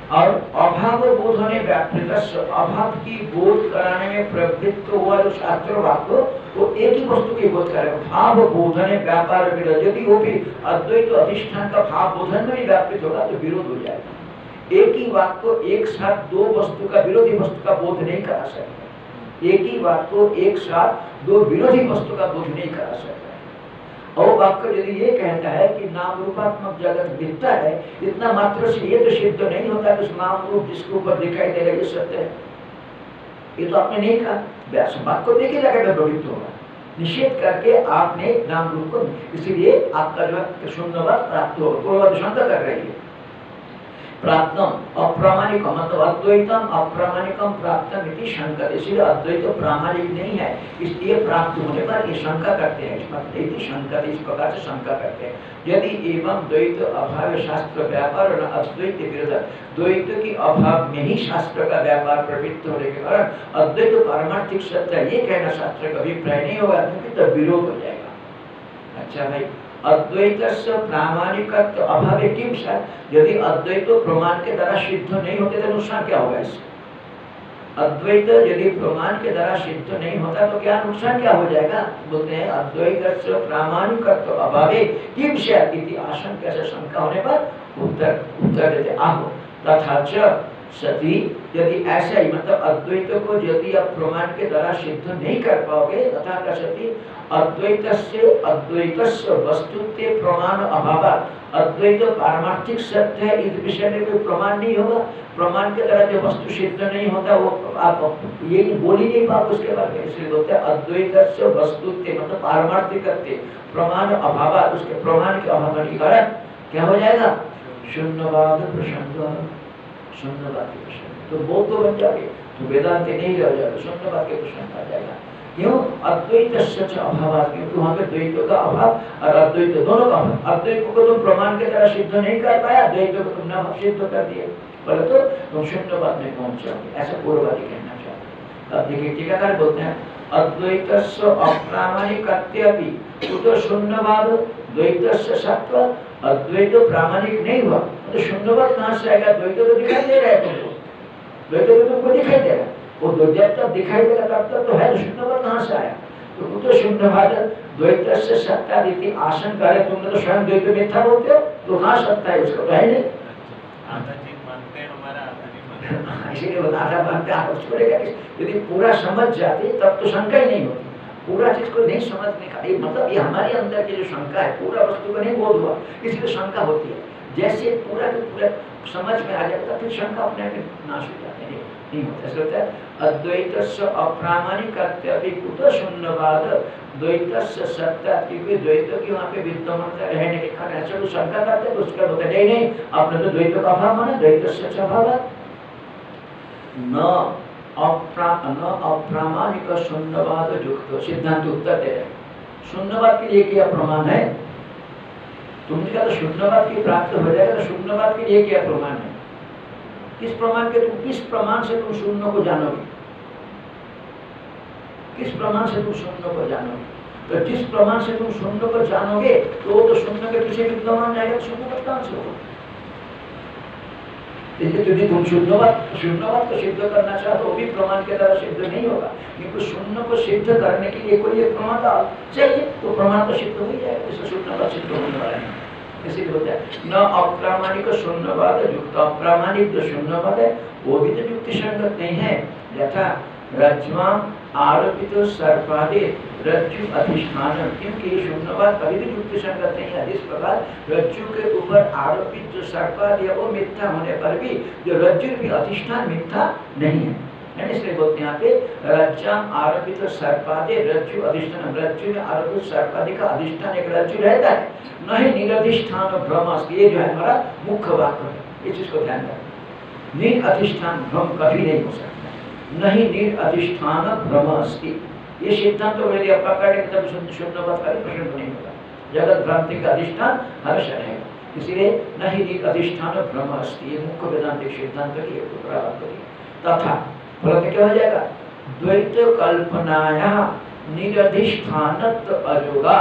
और अभाव बोध होने अभाव की बोध कराने में प्रवृत्त हुआ जो शास्त्र वाक्य, वो एक ही वस्तु की बोध करेगा भाव बोधने व्यापार विरोध यदि वो भी अद्वैत अधिष्ठान का भाव बोधन में भी व्यापृत होगा तो विरोध हो जाएगा। एक ही बात को एक साथ दो वस्तु का विरोधी वस्तु का बोध नहीं करा सकते। एक ही बात को एक साथ दो विरोधी वस्तु का बोध नहीं करा सकते। और वाक्य यदि ये कहता है कि नाम रूपात्मक जगत दिखता है, इतना मात्र से ये तो सिद्ध नहीं होता कि उस नाम रूप जिसके ऊपर दिखाई देगा ये सत्य है। ये तो आपने नहीं कहा। व्यास बात को देखे, जाकर प्रवृत्त होगा। निषेध करके आपने नाम रूप को इसीलिए आपका जो है शून्यवाद प्राप्त होगा पूर्व शंका कर रही है। प्राप्तम। अप्रामाणिकम मतलब अद्वैतम, अप्रामाणिकम प्राप्तम इति शंका। इसलिए अद्वैत तो प्रामाणिक नहीं है। इसलिए प्राप्त होने पर ये शंका करते हैं। मतलब इति शंका इस प्रकार से शंका करते हैं। यदि एवं द्वैत अभाव शास्त्र व्यापार और अद्वैत विरोध द्वैत की अभाव में ही शास्त्र का व्यापार प्रवृत्त होने के कारण अद्वैत पारमार्थिक सत्य, ये कहना शास्त्र का अभिप्राय नहीं होगा, क्योंकि तब विरोध हो जाएगा। अच्छा भाई अद्वैत प्रामाणिकत्व अभाव किम यदि अद्वैत प्रमाण के द्वारा सिद्ध नहीं होते तो नुकसान क्या होगा इससे? अद्वैत यदि प्रमाण के द्वारा सिद्ध नहीं होता तो क्या नुकसान क्या हो जाएगा? बोलते हैं अद्वैत प्रामाणिकत्व अभाव किम आशंका से शंका होने पर उत्तर उत्तर देते आहो, तथा सती, यदि ऐसा ही मतलब अद्वैत को यदि आप प्रमाण के द्वारा सिद्ध नहीं कर पाओगे, तथा सती अद्वैत से अद्वैत वस्तुत्व प्रमाण अभाव, अद्वैत पारमार्थिक सत्य है, इस विषय में कोई प्रमाण नहीं होगा। प्रमाण के द्वारा जो वस्तु सिद्ध नहीं होता, वो आप ये बोल ही नहीं पाओगे उसके बारे में, इसलिए बोलते हैं अद्वैत से वस्तुत्व मतलब पारमार्थिक प्रमाण अभाव, उसके प्रमाण के अभाव के कारण क्या हो जाएगा? शून्यवाद प्रसंग। शून्यवाद प्रश्न तो बौद्ध तो बन जाएँगे तो वेदांत नहीं रह जाएगा शून्यवाद के प्रश्न आ जाएगा। क्यों? अद्वैत अभाव क्योंकि वहाँ पे द्वैत का अभाव और अद्वैत दोनों का अभाव। अद्वैत को तुम प्रमाण के तरह सिद्ध नहीं कर पाया द्वैत को तुमने सिद्ध कर दिया। बोले तो तुम शून्यवाद में पहुँच जाओगे ऐसा पूर्ववादी कहना चाहते अब देखिए, टीकाकार बोलते हैं अद्वैत अप्रामाणिक तो शून्यवाद द्वैत सत्व अद्वैत प्रामाणिक नहीं हुआ। तो शून्यवाद कहाँ से आएगा? द्वैत तो दिखाई दे रहा है तुमको। द्वैत तो तुमको दिखाई दे रहा है। वो तक दिखाई देगा तब तक तो है शून्यवाद कहाँ से आया? तो वो तो शून्यवाद द्वैत से सत्ता देती आसन करे तुमने तो स्वयं द्वैत मिथ्या बोलते हो तो कहाँ सत्ता है उसको? तो है नहीं। इसीलिए वो आधा मानते आप छोड़ेगा यदि पूरा समझ जाते तब तो शंका ही नहीं होती। पूरा चीज़ को नहीं समझने का ये मतलब ये हमारे अंदर की जो शंका है, पूरा वस्तु को नहीं बोध हुआ, इसलिए शंका होती है। जैसे पूरा के पूरा समझ में आ जाता फिर शंका अपने आप नाश हो जाते हैं। नहीं होता। है अप्रामाणिक शून्यवाद युक्त सिद्धांत उत्तर दे रहे शून्यवाद के लिए क्या प्रमाण है? तुमने कहा तो शून्यवाद की प्राप्त हो जाएगा तो शून्यवाद के लिए क्या प्रमाण है? किस प्रमाण के तुम, किस प्रमाण से तुम शून्य को जानोगे? किस प्रमाण से तुम शून्य को जानोगे? तो जिस प्रमाण से तुम शून्य को जानोगे तो वो तो शून्य के पीछे विद्यमान जाएगा? शून्य का कहाँ से होगा। इसलिए यदि तुम शून्यवाद शून्यवाद को सिद्ध करना चाहो तो भी प्रमाण के द्वारा सिद्ध नहीं होगा। क्योंकि शून्य को सिद्ध करने के लिए कोई एक प्रमाण चाहिए तो प्रमाण तो सिद्ध हो ही जाएगा, इसलिए शून्यवाद सिद्ध होने वाला है। इसीलिए होता है, न अप्रामाणिक शून्यवाद युक्त अप्रामाणिक जो शून्यवाद है, वो भी तो युक्ति संगत नहीं है। यथा रज्वा आरोपित सर्पादे रज्जु अधिष्ठान। क्योंकि शून्यवाद कभी भी युक्ति संगत नहीं है। जिस प्रकार रज्जु के ऊपर आरोपित जो सर्पाद वो मिथ्या होने पर भी जो रज्जु भी अधिष्ठान मिथ्या नहीं है। इसलिए बोलते हैं यहाँ पे रज्जाम आरोपित सर्पादे रज्जु अधिष्ठान। रज्जु में आरोपित सर्पादि का अधिष्ठान एक रज्जु रहता है। न ही निरधिष्ठान भ्रम ये जो है हमारा मुख्य वाक्य है। इस चीज़ को ध्यान रखें। निर अधिष्ठान भ्रम कभी नहीं हो सकता। नहीं निर अधिष्ठान भ्रम अस्ति ये सिद्धांत तो यदि आप पकड़े तब शुद्ध शुद्ध बात का प्रश्न नहीं होगा। जगत भ्रांति का अधिष्ठान हमेशा रहेगा इसलिए नहीं निर अधिष्ठान भ्रम अस्ति ये मुख्य वेदांतिक सिद्धांत की प्राप्त करिए तथा फलत क्या हो जाएगा? द्वैत कल्पनाया निरधिष्ठानत्व अयोगा।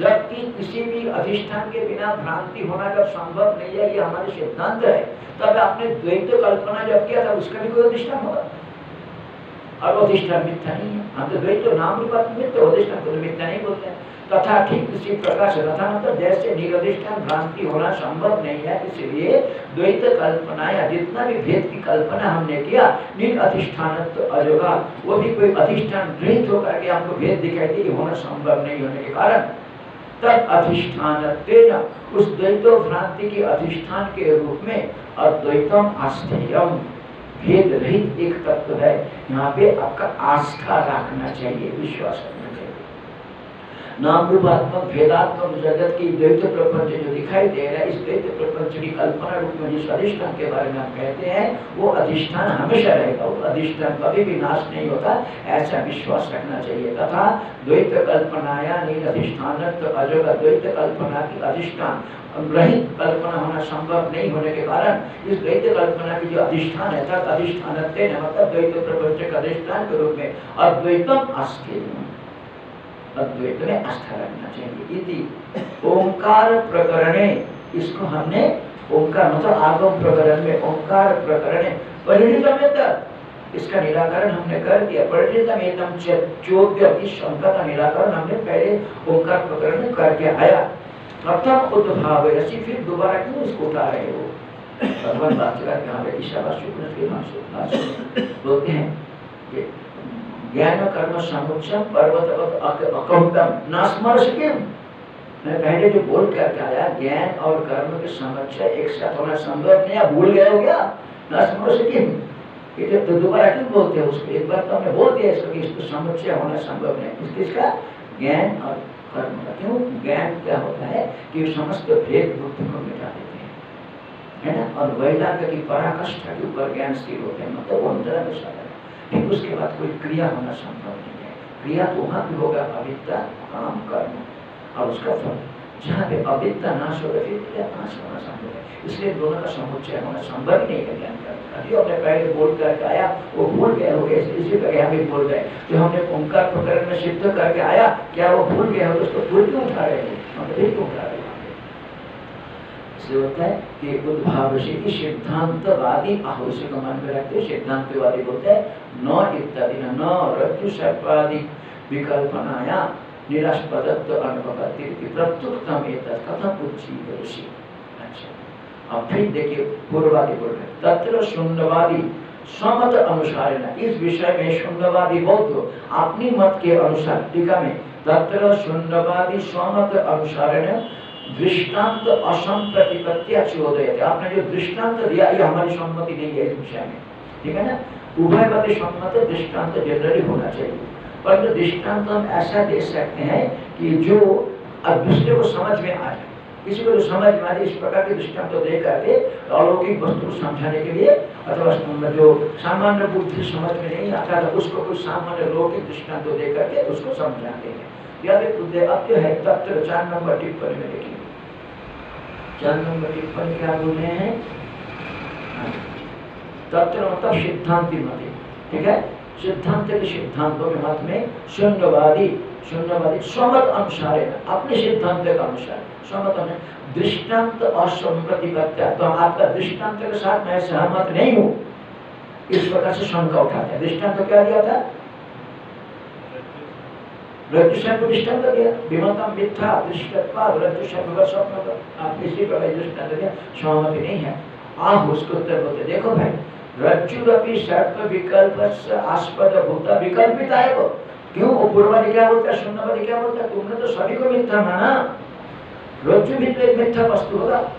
जबकि किसी भी अधिष्ठान के बिना भ्रांति होना जब संभव नहीं है, ये हमारे सिद्धांत है, तब आपने द्वैत कल्पना जब किया था उसका भी कोई अधिष्ठान होगा। और अधिष्ठान मिथ्या नहीं है हम तो द्वैत नाम रूप अधिष्ठान को तो मिथ्या नहीं बोलते तथा ठीक इसी प्रकार से तथा मतलब जैसे निरधिष्ठान भ्रांति होना संभव नहीं है, इसलिए द्वैत कल्पना या जितना भी भेद की कल्पना हमने किया अजोगा। वो भी कोई अधिष्ठान होकर के हमको भेद दिखाई दे होना संभव नहीं होने के कारण। तद अधिष्ठान उस द्वैतो भ्रांति के अधिष्ठान के रूप में अद्वैतम भेद रहित एक तत्व है। यहाँ पे आपका आस्था रखना चाहिए, विश्वास रखना चाहिए। नाम रूपात्मक भेदात्मक जगत की द्वैत प्रपंच जो दिखाई दे रहा है, इस द्वैत प्रपंच की कल्पना रूप में जिस अधिष्ठान के बारे में हम कहते हैं, वो अधिष्ठान हमेशा रहेगा। वो अधिष्ठान कभी भी नाश नहीं होता, ऐसा विश्वास रखना चाहिए। तथा द्वैत कल्पनाया नील अधिष्ठान अजोग, द्वैत कल्पना की अधिष्ठान रहित कल्पना होना संभव नहीं होने के कारण इस द्वैत कल्पना की जो अधिष्ठान है तक अधिष्ठान मतलब द्वैत प्रपंच के अधिष्ठान के रूप में अद्वैतम अस्थिर। अद्वैत में आस्था रखना चाहिए। इति ओंकार प्रकरणे, इसको हमने ओंकार मतलब आगम प्रकरण में ओंकार प्रकरण परिणित इसका निराकरण हमने कर दिया। परिणितम चौद्य इस शंका का निराकरण हमने पहले ओंकार प्रकरण में करके आया। प्रथम उद्भाव ऐसी फिर दोबारा क्यों इसको उठा रहे हो? भगवान भाष्यकार कहाँ पे ईशावास बोलते हैं ज्ञान, कर्म समुच्चम पर्वत अकौतम न स्मर्श किम मैं पहले जो बोल करके आया ज्ञान और कर्म के समुच्चय एक साथ होना संभव नहीं भूल गए हो क्या? न स्मर्श किम ये तो दोबारा क्यों बोलते हैं उसको? एक बार तो हमने बोल दिया इसको कि इसको समुच्चय होना संभव नहीं किसका? ज्ञान और कर्म का क्यों ज्ञान क्या होता है कि समस्त भेद बुद्धि को मिटा देते हैं। है ना? और वैराग्य की पराकाष्ठा के ऊपर ज्ञान स्थिर होते हैं। मतलब वो अंदर में साधन फिर उसके बाद कोई क्रिया होना संभव नहीं है। क्रिया तो वहाँ भी होगा, अविद्या, काम, कर्म, और उसका फल। जहाँ पे अविद्या नाश फिर क्रिया नाश होना संभव है। इसलिए दोनों का समुच्चय होना संभव ही नहीं है ज्ञान कर्म जो हमने पहले बोल करके आया, वो भूल गए हो गए इसी तरह हम भी भूल गए। जो हमने ओंकार प्रकरण में सिद्ध करके आया, क्या वो भूल गए हो उसको भूल क्यों उठा रहे हो? हम क्यों उठा रहे इसलिए होता है कि उद्भाव की सिद्धांतवादी को मन में रखते सिद्धांतवादी बोलते हैं, न इत्यादि न रज्जु सर्पादि विकल्पनाया निरास्पदत्व अनुभवति प्रत्युक्तम एतत् कथम उच्चीकरोषि अच्छा अब फिर देखिए पूर्ववादी बोल रहे तत्र शून्यवादी समत अनुसार इस विषय में शून्यवादी बौद्ध अपनी मत के अनुसार टीका में तत्र शून्यवादी समत अनुसार दृष्टांत असंप्रतिपत्तिया चोदय आपने जो दृष्टांत दिया ये हमारी सम्मति नहीं है इस विषय में ठीक है ना उभयपति सम्मत दृष्टांत जनरली होना चाहिए परंतु दृष्टांत हम ऐसा दे सकते हैं कि जो अब दूसरे को समझ में आ जाए किसी को जो समझ में आ जाए इस प्रकार के दृष्टांत तो दे करके अलौकिक वस्तु को समझाने के लिए अथवा जो सामान्य बुद्धि समझ में नहीं आता था उसको कुछ सामान्य लौकिक दृष्टांत तो दे करके उसको समझाते हैं। यह जो है तत्व चार नंबर टिप्पणी में देखिए चार नंबर टिप्पणी क्या बोल रहे हैं। तत्व मतलब सिद्धांति मत। ठीक है? के मत में शून्यवादी शून्यवादी स्वमत अनुसार, अपने सिद्धांत के अनुसार स्वमत में दृष्टांत असंप्रतिपत्या। तो आपका दृष्टांत के साथ मैं सहमत नहीं हूँ। इस प्रकार से शंका उठाते हैं। दृष्टांत क्या दिया था? दृष्टांत दिया। दिया। नहीं है। आप उसको उत्तर बोलते देखो भाई। रज्जुरपि सर्प विकल्प आस्पद भूता। विकल्पित वो। क्यों? वो पूर्वादि क्या बोलता है? शून्यवादी क्या बोलता है? तुमने तो सभी को मिथ्या माना। रज्जु भी तो एक मिथ्या वस्तु होगा।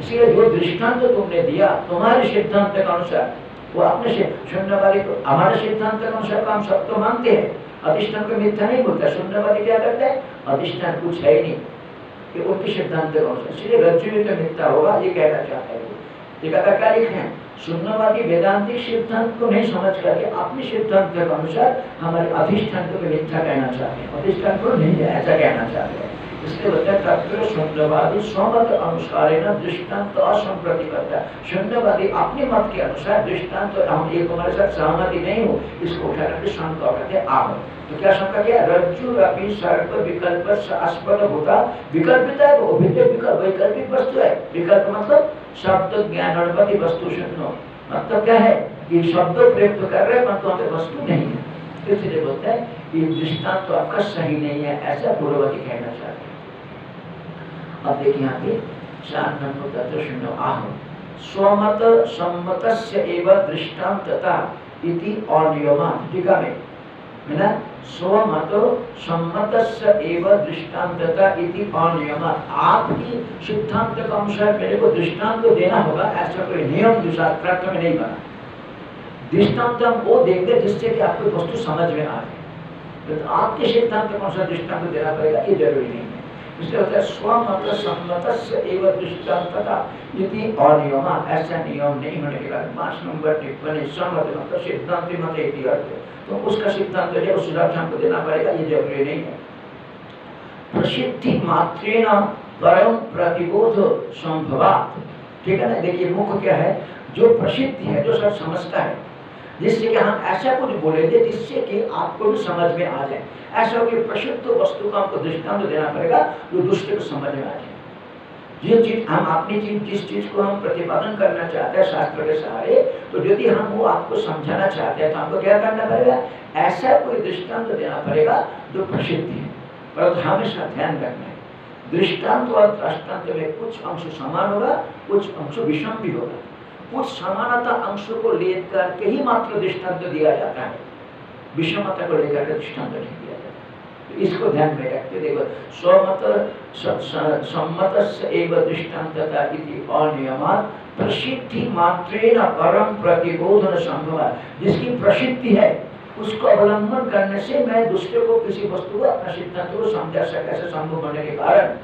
इसलिए जो दृष्टांत तुमने दिया, तुम्हारे सिद्धांत के अनुसार, वो अपने से शून्यवादी को हमारे सिद्धांत के अनुसार हम सब तो मानते हैं। अधिष्ठान को मिथ्या नहीं बोलता। शून्यवादी क्या करते हैं? अधिष्ठान कुछ है ही नहीं। कि उनके सिद्धांत के अनुसार। इसलिए रज्जु भी तो मिथ्या होगा, ये कहना चाहता है ये कहता क्या लिखे शून्यवादी वेदांतिक सिद्धांत को नहीं समझ करके अपने सिद्धांत के अनुसार हमारे अधिष्ठान को मिथ्या कहना चाहते हैं, अधिष्ठान को नहीं, ऐसा कहना चाहते हैं। इसलिए शून्यवादी अनुसार अपने मत के अनुसार दृष्टांत हम एक हमारे साथ सहमति नहीं हो, इसको उठा करके शंका कहते आप तो क्या शंका किया? रज्जु रवि सर्प विकल्प विकल्पित है वो विकल्प, वैकल्पिक वस्तु है। विकल्प मतलब शब्द ज्ञान गणपति वस्तु शून्य। मतलब क्या है? कि शब्द प्रयुक्त कर रहे हैं, परंतु हमें वस्तु नहीं है। इसलिए बोलते हैं कि दृष्टांत तो आपका सही नहीं है, ऐसा पूर्ववती कहना चाहते हैं। अब देखिए यहाँ पे चार नंबर तत्व शून्य आह स्वमत सम्मत एवं दृष्टान्तता इति अनियमान टीका में है ना? स्वमतो सम्मतस्य एव इति अनियम आपकी सिद्धांत का अनुसार मेरे को दृष्टांत देना होगा, ऐसा कोई नियम में नहीं बना। दृष्टांत हम वो जिससे कि आपको वस्तु समझ में आ जाए। तो आपके सिद्धांत के अनुसार दृष्टांत देना पड़ेगा, ये ज़रूरी नहीं। ऐसा नियम नहीं होने के कारण सिद्धांत मत तो उसका सिद्धांत जो देना पड़ेगा, ये ज़रूरी नहीं है। प्रसिद्धि परम प्रतिबोध संभवात। ठीक है ना? देखिए मुख्य क्या है? जो प्रसिद्धि है, जो सब समझता है जिससे कि हम ऐसा कुछ बोलेंगे जिससे कि आपको भी समझ में आ जाए। ऐसा कि प्रसिद्ध वस्तु का हमको दृष्टांत देना पड़ेगा जो दुष्ट को समझ में आ जाए। जिस चीज़ हम अपनी चीज़, जिस चीज़ को हम प्रतिपादन करना चाहते हैं, शास्त्र के सहारे तो यदि हम वो आपको समझाना चाहते हैं तो हमको क्या करना पड़ेगा? ऐसा कोई दृष्टांत देना पड़ेगा जो प्रसिद्ध है परंतु हमेशा ध्यान रखना है। दृष्टांत और दृष्टांत में कुछ अंश समान होगा, कुछ अंश विषम भी होगा। उस समानता अंश को लेकर के ही मात्र दृष्टांत दिया जाता है। विषमता को लेकर के दृष्टांत नहीं दिया जाता। तो इसको ध्यान में रखते देखो, स्वमत सम्मत एवं दृष्टान्तता इति अनियमात प्रसिद्धि मात्रेण परम प्रतिबोधन संभव। जिसकी प्रसिद्धि है, उसको अवलंबन करने से मैं दूसरे को किसी वस्तु को अपना सिद्धांत को समझा सके, ऐसे संभव होने के कारण।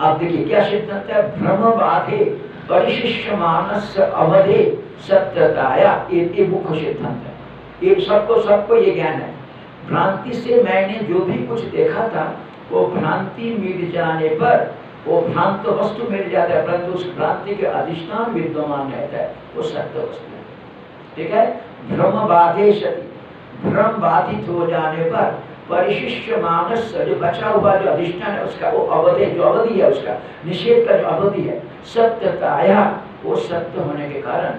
आप देखिए, क्या सिद्धांत है? भ्रम बाधे परिशिष्य मानस अवधे सत्यताया ये, मुख्य सिद्धांत है। ये सबको सबको ये ज्ञान है। भ्रांति से मैंने जो भी कुछ देखा था वो भ्रांति मिट जाने पर वो भ्रांत वस्तु मिट जाता है परंतु उस भ्रांति के अधिष्ठान विद्यमान रहता है वो सत्य वस्तु ठीक है? भ्रम बाधे सती भ्रम बाधित हो जाने पर परिशिष्य मानस जो बचा हुआ जो अधिष्ठान है, उसका वो अवधि, जो अवधि है, उसका निषेध का जो अवधि है, सत्यताया, वो सत्य होने के कारण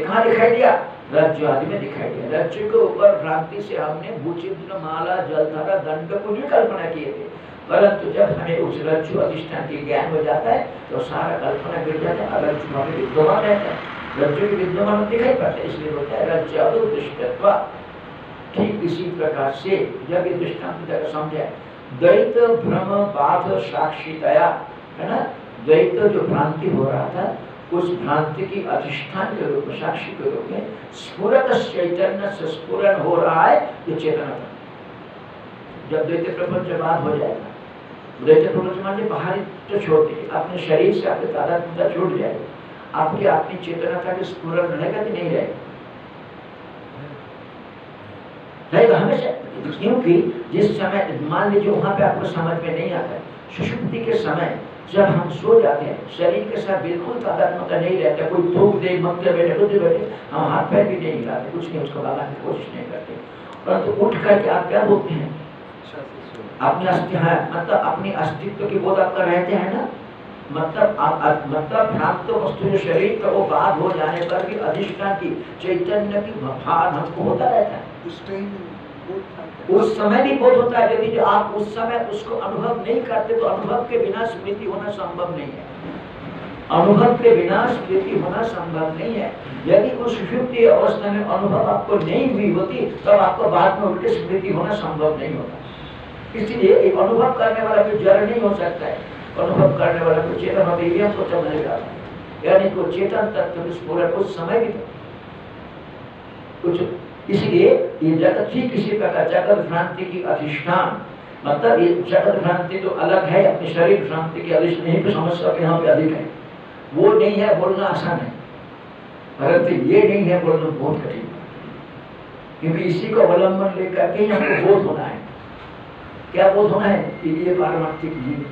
कहाँ दिखाई दिया? रज्जु आदि में दिखाई दिया। रज्जु के ऊपर भ्रांति से हमने भूचित्र माला, जलधारा, दंड को भी कल्पना किए थे। परंतु जब हमें उस रज्जु अधिष्ठान की ज्ञान हो जाता है तो सारा कल्पना गिर जाता है रज्जु हमें विद्यमान रहता है। रज्जु विद्यमान दिखाई पड़ता है, इसलिए बोलता है रज्जु ठीक इसी प्रकार से दृष्टांत समझे। द्वैत भ्रम बाध साक्षीतया, है ना? द्वैत जो भ्रांति हो रहा था, उस भ्रांति की अधिष्ठान के रूप में, साक्षी के रूप में स्फुरत चैतन्य से स्फुरन हो रहा है, ये चेतना जब द्वैत प्रपंच बात हो जाएगा, द्वैत प्रपंच मान बाहरी तो छोड़ दिए अपने शरीर से आपके तादात्मता छूट जाएगी। आपकी अपनी चेतना का स्फुरन रहेगा कि नहीं रहेगा? रहेगा हमेशा, क्योंकि जिस समय, मान लीजिए, वहाँ पे आपको समझ में नहीं आता सुषुप्ति के समय जब हम सो जाते हैं, शरीर के साथ बिल्कुल तादात्मता नहीं रहता, कोई थूक दे मक्के बैठे खुद बैठे, हम हाथ पैर भी नहीं हिलाते, कुछ नहीं, उसको लगाने की कोशिश नहीं करते। परंतु उठ करके आप क्या बोलते हैं? अपने अस्तित्व है मतलब अपनी अस्तित्व की बोध आपका रहते हैं ना? मतलब आप मतलब भ्रांत वस्तु शरीर का वो बात हो जाने पर भी अधिष्ठान की, चैतन्य की भान हमको होता रहता है। उस समय भी बोध होता है यदि आप उस समय उसको अनुभव नहीं करते तो अनुभव के बिना स्मृति होना संभव नहीं है। अनुभव के बिना स्मृति होना संभव नहीं है। यदि उस सुषुप्ति अवस्था में अनुभव आपको नहीं हुई होती, तब तो आपको बाद में उल्टे स्मृति होना संभव नहीं होता। इसलिए अनुभव करने वाला कोई जड़ नहीं हो सकता है। अनुभव करने वाला कोई चेतन होते तो समझेगा यानी कोई चेतन तत्व उस समय भी कुछ इसलिए ये जगत ही किसी प्रकार, जगत भ्रांति की अधिष्ठान। मतलब ये जगत भ्रांति तो अलग है, अपने शरीर भ्रांति की अधिष्ठान, यहीं पे समस्या के यहाँ पे अधिक है। वो नहीं है, बोलना आसान है। परंतु ये नहीं है, बोलना बहुत कठिन। क्योंकि इसी को अवलंबन लेकर के हमको बोध होना है। क्या बोध होना है? ये पारमार्थिक जीव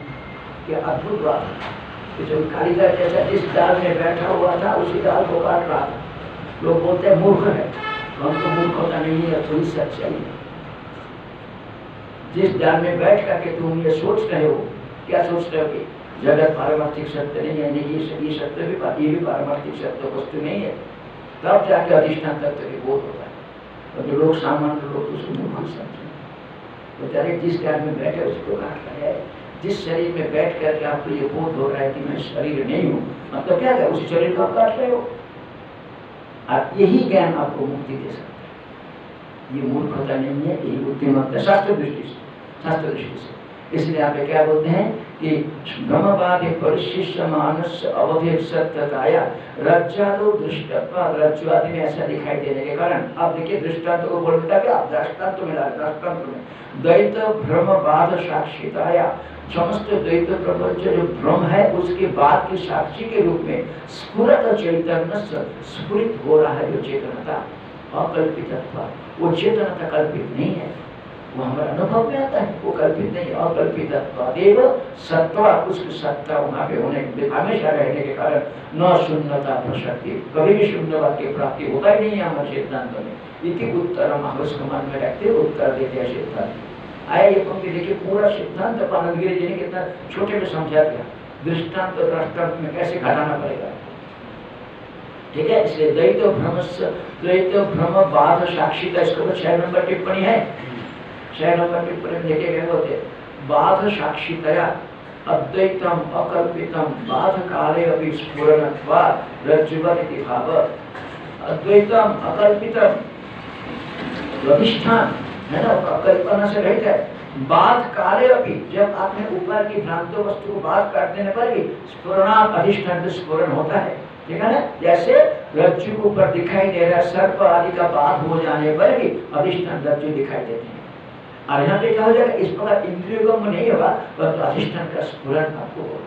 क्या अद्भुत बात है। जो कारीगर जैसा जिस दाल में बैठा हुआ था, उसी दाल को काट रहा था। लोग बोलते हैं, मूर्ख है। हमको मूर्ख होता नहीं है थोड़ी सच्चाई है जिस दाल में बैठ करके तुम ये सोच रहे हो, क्या सोच रहे हो कि जगत पारमार्थिक सत्य नहीं है, नहीं, ये ये सत्य भी ये भी पारमार्थिक सत्य वस्तु नहीं है। तब जाके अधिष्ठान तत्व के बोध होता है। और जो लोग सामान्य लोग तो उसको मूर्ख समझे। तो डायरेक्ट जिस ज्ञान में बैठे, उसको काट रहे हैं, जिस शरीर में बैठ करके आपको ये बोध हो रहा है कि मैं शरीर नहीं हूँ मतलब क्या है? उसी शरीर को आप काट रहे हो। यही ज्ञान आपको मुक्ति दे सकता है। ये मूर्खता नहीं है, यही बुद्धिमत्ता शास्त्र दृष्टि से, शास्त्र दृष्टि से। इसलिए आप क्या बोलते हैं कि ब्रह्मवाद परिशिष्य मानस दृष्टत्व। रज्जुआदि में ऐसा दिखाई देने के कारण आप देखिए दृष्टांत को बोलता दृष्टांत दृष्टांत में द्वैत भ्रमवाद साक्षिताया समस्त द्वैत प्रपंच जो भ्रम है, उसके बाद के साक्षी के रूप में स्फुरत चैतन्य स्फुरित हो रहा है जो चेतनता, अकल्पित वो चेतनता कल्पित नहीं है। वो हमारे अनुभव में आता है। वो कल्पित नहीं, अकल्पित देव सत्ता उसकी सत्ता वहाँ पे होने हमेशा रहने के कारण न शून्यता प्रशक्ति, कभी भी शून्यवाद की प्राप्ति होता ही नहीं है हमारे सिद्धांत में। इति उत्तर हम उसको मन में रखते, उत्तर देते हैं सिद्धांत। आया ये पंक्ति देखिए, पूरा सिद्धांत पानंदगिरी जी ने कितना छोटे में समझा दिया। दृष्टांत और दृष्टांत में कैसे घटाना पड़ेगा? ठीक है, इसलिए द्वैत भ्रम द्वैत भ्रम बाध साक्षी का इसको छह नंबर टिप्पणी है। छह नंबर टिप्पणी में लिखे गए होते बाध साक्षितया अद्वैतम अकल्पितम बाध काले अभी स्फुरणत्वात् रज्जुवत भाव। अद्वैतम अकल्पितम। अधिष्ठान है ना कल्पना से रहित है। बाध काले अभी, जब आपने ऊपर की भ्रांत वस्तु को बात कर देने पर भी स्फुरणात् अधिष्ठान स्फुरण होता है। ठीक है ना? जैसे रज्जु के ऊपर दिखाई दे रहा सर्प आदि का बाध हो जाने पर भी अधिष्ठान रज्जु दिखाई देते हैं। और यहाँ पे क्या हो जाएगा इस प्रकार इंद्रियों में नहीं होगा, परंतु अधिष्ठान का स्फुरन आपको होगा।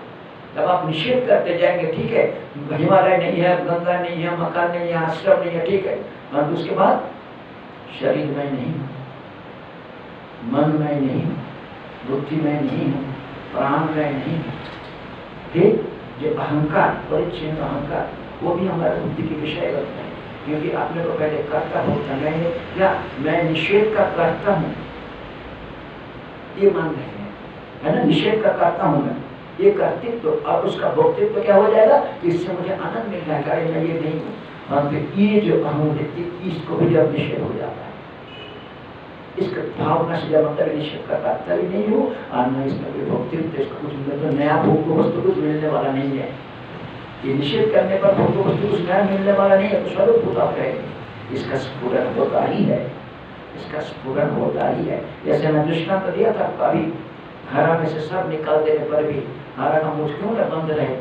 जब आप निषेध करते जाएँगे, ठीक है, हिमालय नहीं है, गंगा नहीं है मकान नहीं है, आश्रम नहीं है, ठीक है, परंतु उसके बाद शरीर में नहीं। मन में नहीं बुद्धि में नहीं प्राण में नहीं। ठीक जो अहंकार परिचिन अहंकार वो भी हमारे बुद्धि के विषय बनता है क्योंकि आपने को पहले करता होता मैं क्या मैं निषेध का करता हूँ। ये मान रहे हैं। है ना? निषेध का करता हूँ मैं। ये कर्तृत्व तो, और उसका भोक्तित्व तो क्या हो जाएगा? इससे मुझे आनंद मिल जाएगा। ये नहीं हूँ। ये जो अहम व्यक्ति इसको भी जब निषेध हो जाता है। इसका भावना से जब अंतर निषेध का भी नहीं हूँ और न इसमें कोई भोक्तित्व इसका कुछ मतलब नया भोग वस्तु कुछ मिलने वाला नहीं है। ये निषेध करने पर भोग वस्तु कुछ नया मिलने वाला नहीं है तो स्वरूप होता रहेगा इसका स्फुरन होता ही है। इसका स्फुरन होता ही है। जैसे मैं दृष्टांत दिया था, अभी हरा में से सब निकाल देने पर भी हरा का मुझ क्यों बंद रहे?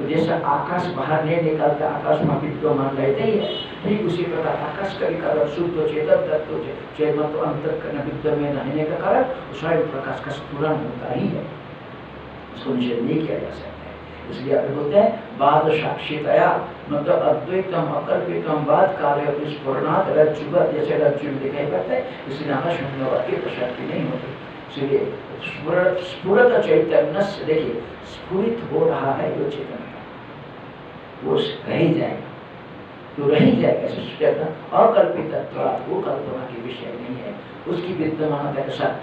तो जैसे आकाश बाहर नहीं निकालते, आकाश में विद्यमान रहते ही है ठीक उसी प्रकार आकाश का कारण शुद्ध चेतन तत्व चेतन तो अंतर करना विद्य में रहने का कारण स्वयं प्रकाश का स्फुरन होता ही है। उसको निषेध नहीं किया जा सकता इसलिए आप बोलते हैं, बाद साक्षितया मतलब अद्वैतम, अकल्पितम बाद कार्य जैसे रज्जु में दिखाई पड़ता है, इसलिए शून्यवाद की प्रशक्ति नहीं होती। इसलिए स्फुरत चैतन्य देखिए, स्फुरित हो रहा है जो वो रह जाएगा तो रह जाएगा अकल्पित वो कल्पना के विषय नहीं है। उसकी विद्यमानता साथ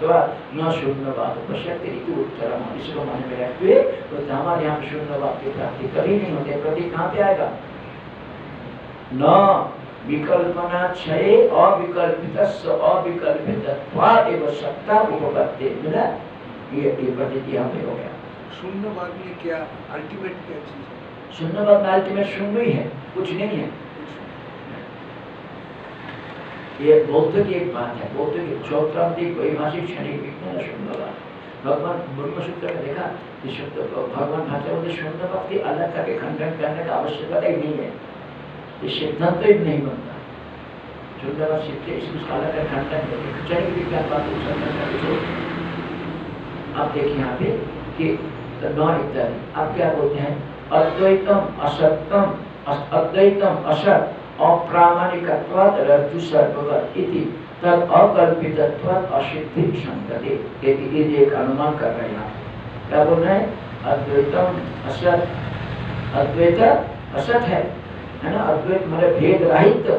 न शून्यवाद पश्यति ऋतु उत्तर इसको मन में रखते हुए तो हमारे यहाँ शून्यवाद की प्राप्ति कभी नहीं होती प्रति कहाँ पे आएगा? न, विकल्पना क्षय, अविकल्पित अविकल्पित एवं सत्ता उपपत्ति। मिला? ये प्रतीति यहाँ पे हो गया। शून्यवाद में क्या अल्टीमेट क्या चीज़ है शून्यवाद में अल्टीमेट शून्य ही है, कुछ नहीं है। ये बौद्ध की एक बात है, बौद्ध की चौत्रांतिक वैभाषिक क्षणिक विज्ञान शून्यवाद भगवान ब्रह्म सूत्र में देखा कि शब्द भगवान भाषा बोलते शून्यवाद की अलग करके खंडन करने का आवश्यकता ही नहीं है। ये सिद्धांत ही नहीं बनता। शून्यवाद सीखते इसको अलग कर खंडन करके क्षणिक विज्ञान बात को खंडन करके अब देखिए यहाँ पे कि इत्यादि। आप क्या बोलते हैं? अद्वैतम असत्यम अद्वैतम असत अप्रामाणिकत्वाद रज्जु सर्ववत इति तब अकल्पित असिद्धि संतति ये एक अनुमान कर रहे हैं क्या बोल रहे हैं? अद्वैतम असत, अद्वैत असत है है ना? अद्वैत मतलब भेद रहित।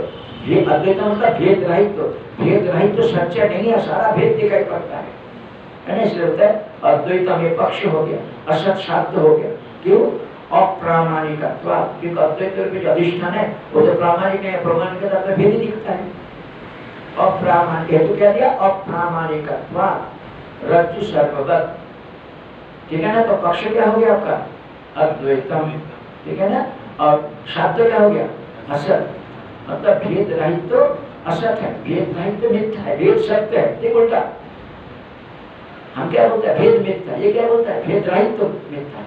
भेद अद्वैत मतलब भेद रहित। भेद रहित तो सच्चा नहीं है, सारा भेद दिखाई पड़ता है। इसलिए होता है अद्वैत में पक्ष हो गया, असत शाब्द हो गया। क्यों? अधिष्ठान है तो प्रामाणिक क्या है तो पक्ष क्या हो गया आपका? अद्वैतम। ठीक है ना? और शब्द क्या हो गया? असत। मतलब भेद रहित तो असत है, भेद रहित तो मिथ्या है, भेद सत्य है, ठीक उल्टा। हम क्या बोलते हैं? भेद मिथ्या। ये क्या बोलता है? भेद रहित तो मिथ्या है,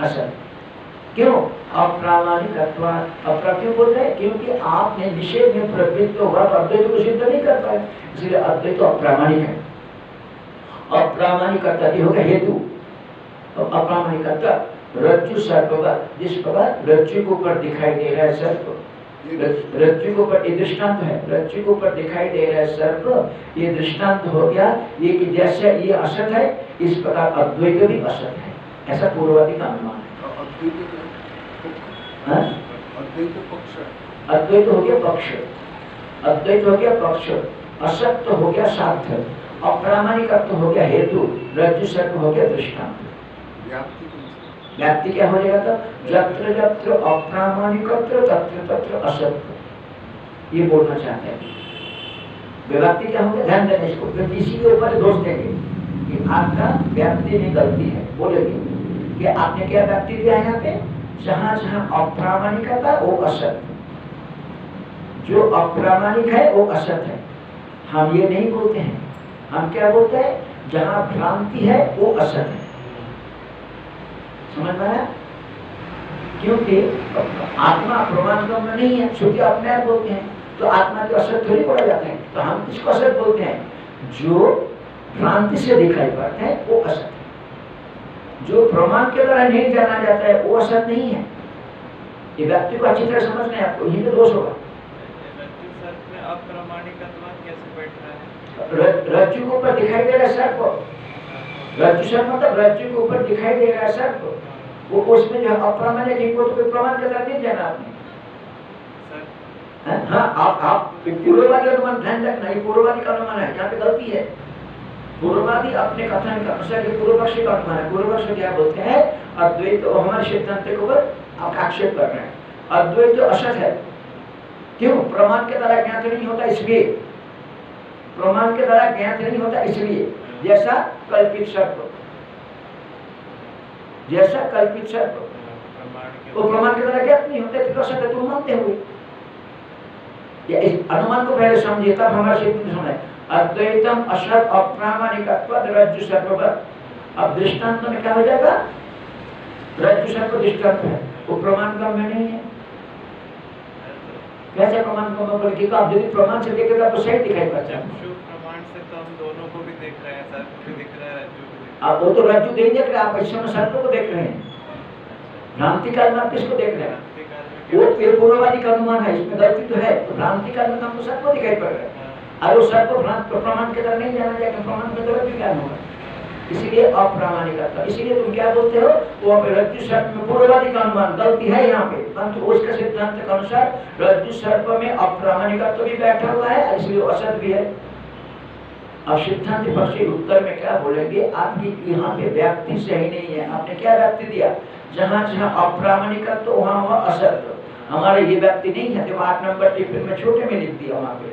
असत। क्यों? अप्रामाणिक अप्रा क्यों बोलते हैं, क्योंकि आपने निषेध में प्रवृत्त हुआ तो अद्वैत को सिद्ध नहीं कर पाए। इसलिए अद्वैत तो अप्रामाणिक है। अप्रामाणिक होगा हेतु। तो अप्रामाणिक रज्जु सर्प जिस प्रकार रज्जु के ऊपर दिखाई दे रहा है सर्प, रज्जु के ऊपर ये दृष्टांत है। रज्जु के ऊपर दिखाई दे रहा है सर्प, ये दृष्टांत हो गया ये कि जैसे ये असत है, इस प्रकार अद्वैत भी असत है। ऐसा पूर्ववादी का अनुमान है अद्वैत हो गया पक्ष। अद्वैत हो गया पक्ष। असत्य हो गया साध्य। अप्रामाणिक हो गया हेतु। रज्जु सर्प हो गया दृष्टांत। व्याप्ति क्या हो जाएगा तो जत्र जत्र अप्रामाणिकत्र तत्र तत्र असत्य ये बोलना चाहते हैं। विभक्ति क्या होगा ध्यान देने इसको। फिर किसी के ऊपर दोष देंगे। कि आपका व्याप्ति में गलती है। बोलेंगे कि आपने क्या व्याप्ति दिया यहाँ पे? जहाँ जहाँ अप्रामाणिकता वो असत जो अप्रामाणिक है, वो असत है। हम ये नहीं बोलते हैं। हम क्या बोलते हैं? जहाँ भ्रांति है, वो असत है। समझ में क्योंकि आत्मा प्रमाण में नहीं है श्रुति अपने आप बोलते हैं। तो आत्मा के असर थोड़ी पड़ा जाते हैं। तो हम किसको असर बोलते हैं? जो भ्रांति से दिखाई पड़ते हैं, वो असत जो प्रमाण के द्वारा नहीं जाना जाता है वो असत नहीं है। ये व्यक्ति को अच्छी तरह समझना है आपको यही तो दोष होगा। रज्जु के ऊपर दिखाई दे रहा है सर्प रज्जु सर्प मतलब रज्जु के ऊपर दिखाई दे रहा है सर्प वो उसमें जो अप्रामाणिक है वो तो कोई प्रमाण के साथ नहीं जाना आपने। हाँ आप आप पूर्ववादी अनुमान ध्यान रखना ये पूर्ववादी का अनुमान है यहाँ पे गलती है। पूर्ववादी अपने कथन का अनुसार पूर्व पक्ष का अनुमान है। पूर्व पक्ष क्या बोलते हैं? अद्वैत हमारे सिद्धांत के ऊपर आक्षेप कर रहे हैं। अद्वैत असत है। क्यों? प्रमाण के द्वारा ज्ञात नहीं होता इसलिए। प्रमाण के द्वारा ज्ञात नहीं होता इसलिए। जैसा कल्पित शब्द जैसा कल्पित सर्प। वो प्रमाण के द्वारा ज्ञात नहीं होते तो सकते तुम मानते हुए अनुमान को पहले समझिए, तब हमारा सिद्ध सुने अद्वैतम असत अप्रामाणिक रज्जु सर्ववत अब दृष्टांत में क्या हो जाएगा? रज्जु सर्प दृष्टांत है। वो प्रमाण क्रम में नहीं है। कैसे प्रमाण क्रम में बोले? क्योंकि आप यदि प्रमाण से देखें तो सही दिखाई पड़ता है। प्रमाण से तो हम दोनों को भी देख रहे हैं सर भी दिख रहा है रज्जु आप वो तो रज्जु नहीं देख रहे आप ऐसे में सर्प को देख रहे हैं। भ्रांति काल में आप किसको देख रहे हैं? वो पूर्ववादी का अनुमान है इसमें गलती तो है तो भ्रांति काल में तो हमको सर्प दिखाई पड़ रहा है। और वो सर्प भ्रांत प्रमाण के तरह नहीं जाना जाएगा प्रमाण के तरह भी ज्ञान होगा। इसीलिए अप्रामाणिक इसीलिए तुम क्या बोलते हो? वो रज्जु सर्प में पूर्ववादी का अनुमान गलती है यहाँ पे। परंतु उसके सिद्धांत के अनुसार रज्जु सर्प में अप्रामाणिक तो भी बैठा हुआ है इसलिए असत भी है। अब सिद्धांत पक्षी उत्तर में क्या बोलेंगे? आपकी यहाँ पे व्याप्ति सही नहीं है। आपने क्या व्याप्ति दिया? जहाँ जहाँ अप्रामाणिक तो वहाँ वहाँ असत। हमारे ये व्याप्ति नहीं है तो आठ नंबर टिप्पणी में छोटे में लिख दिया वहाँ पे।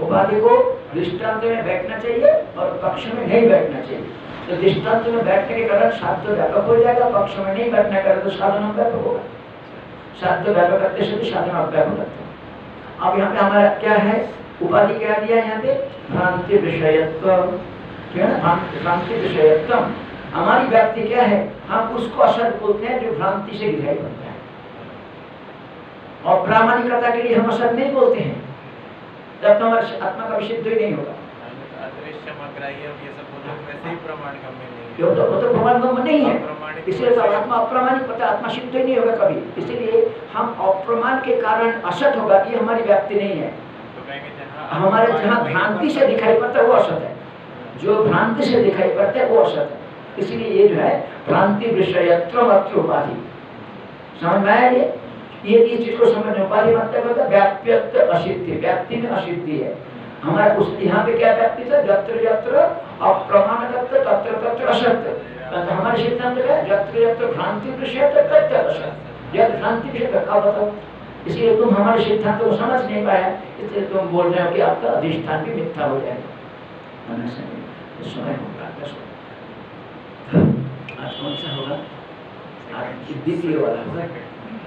उपाधि को दृष्टांत में बैठना चाहिए और पक्ष में नहीं बैठना चाहिए। तो दृष्टांत में बैठने के कारण साध्य व्यापक हो जाएगा, पक्ष में नहीं बैठने कारण तो साधन व्यापक होगा। साध्य व्यापक करते से भी साधन अव्यापक करते हैं अब यहाँ पे हमारा क्या है? उपाधि क्या दिया यहाँ पे? भ्रांति विषयत्व भ्रांति विषयत्व हमारी व्याप्ति क्या है? हम उसको असत बोलते हैं जो भ्रांति से विधायक बनता है। और प्रामाणिकता के लिए हम असत नहीं बोलते हैं। जब तक आत्मा का विषय ही नहीं होगा। ये ही है। तो तो प्रमाण ब्रह्म नहीं है। इसलिए तो आत्मा अप्रमाणिक पता आत्मा सिद्ध ही नहीं होगा कभी। इसलिए हम अप्रमाण के कारण असत होगा कि हमारी व्याप्ति नहीं है। तो जहाँ हमारे जहाँ भ्रांति से दिखाई पड़ता है वो असत है। जो भ्रांति से दिखाई पड़ता है वो असत है। इसलिए ये जो है भ्रांति विषयत्व उपाधि समझ में आया ये? ये इस चीज़ को समझ उपाधि मतलब होता है व्याप्यत्व असिद्धि व्याप्ति में असिद्धि है। हमारा उस यहाँ पे क्या व्याप्ति था? यत्र यत्र अप्रमाण तत्व तत्र तत्र असत्य तो हमारे सिद्धांत का है, यत्र यत्र भ्रांति विषय तत्र असत्य यह भ्रांति विषय का बताओ इसलिए तुम हमारे सिद्धांत को समझ नहीं पाया इसलिए तुम बोल रहे हो कि आपका अधिष्ठान भी मिथ्या हो जाएगा। समय होगा आज कौन सा होगा? द्वितीय वाला होगा।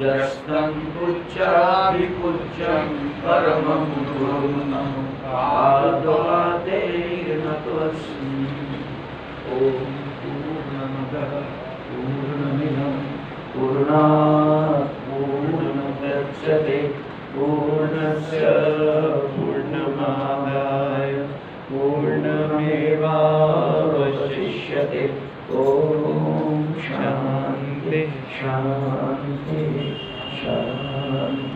जस्तं पुच्छाभिपुच्छं परमं गुरुणं पादवादेर्नतोऽस्मि ॐ पूर्णमदः पूर्णमिदं पूर्णात् पूर्णमुदच्यते पूर्णस्य पूर्णमादाय पूर्णमेवावशिष्यते। ॐ शान्ति शान्ति। Shanti.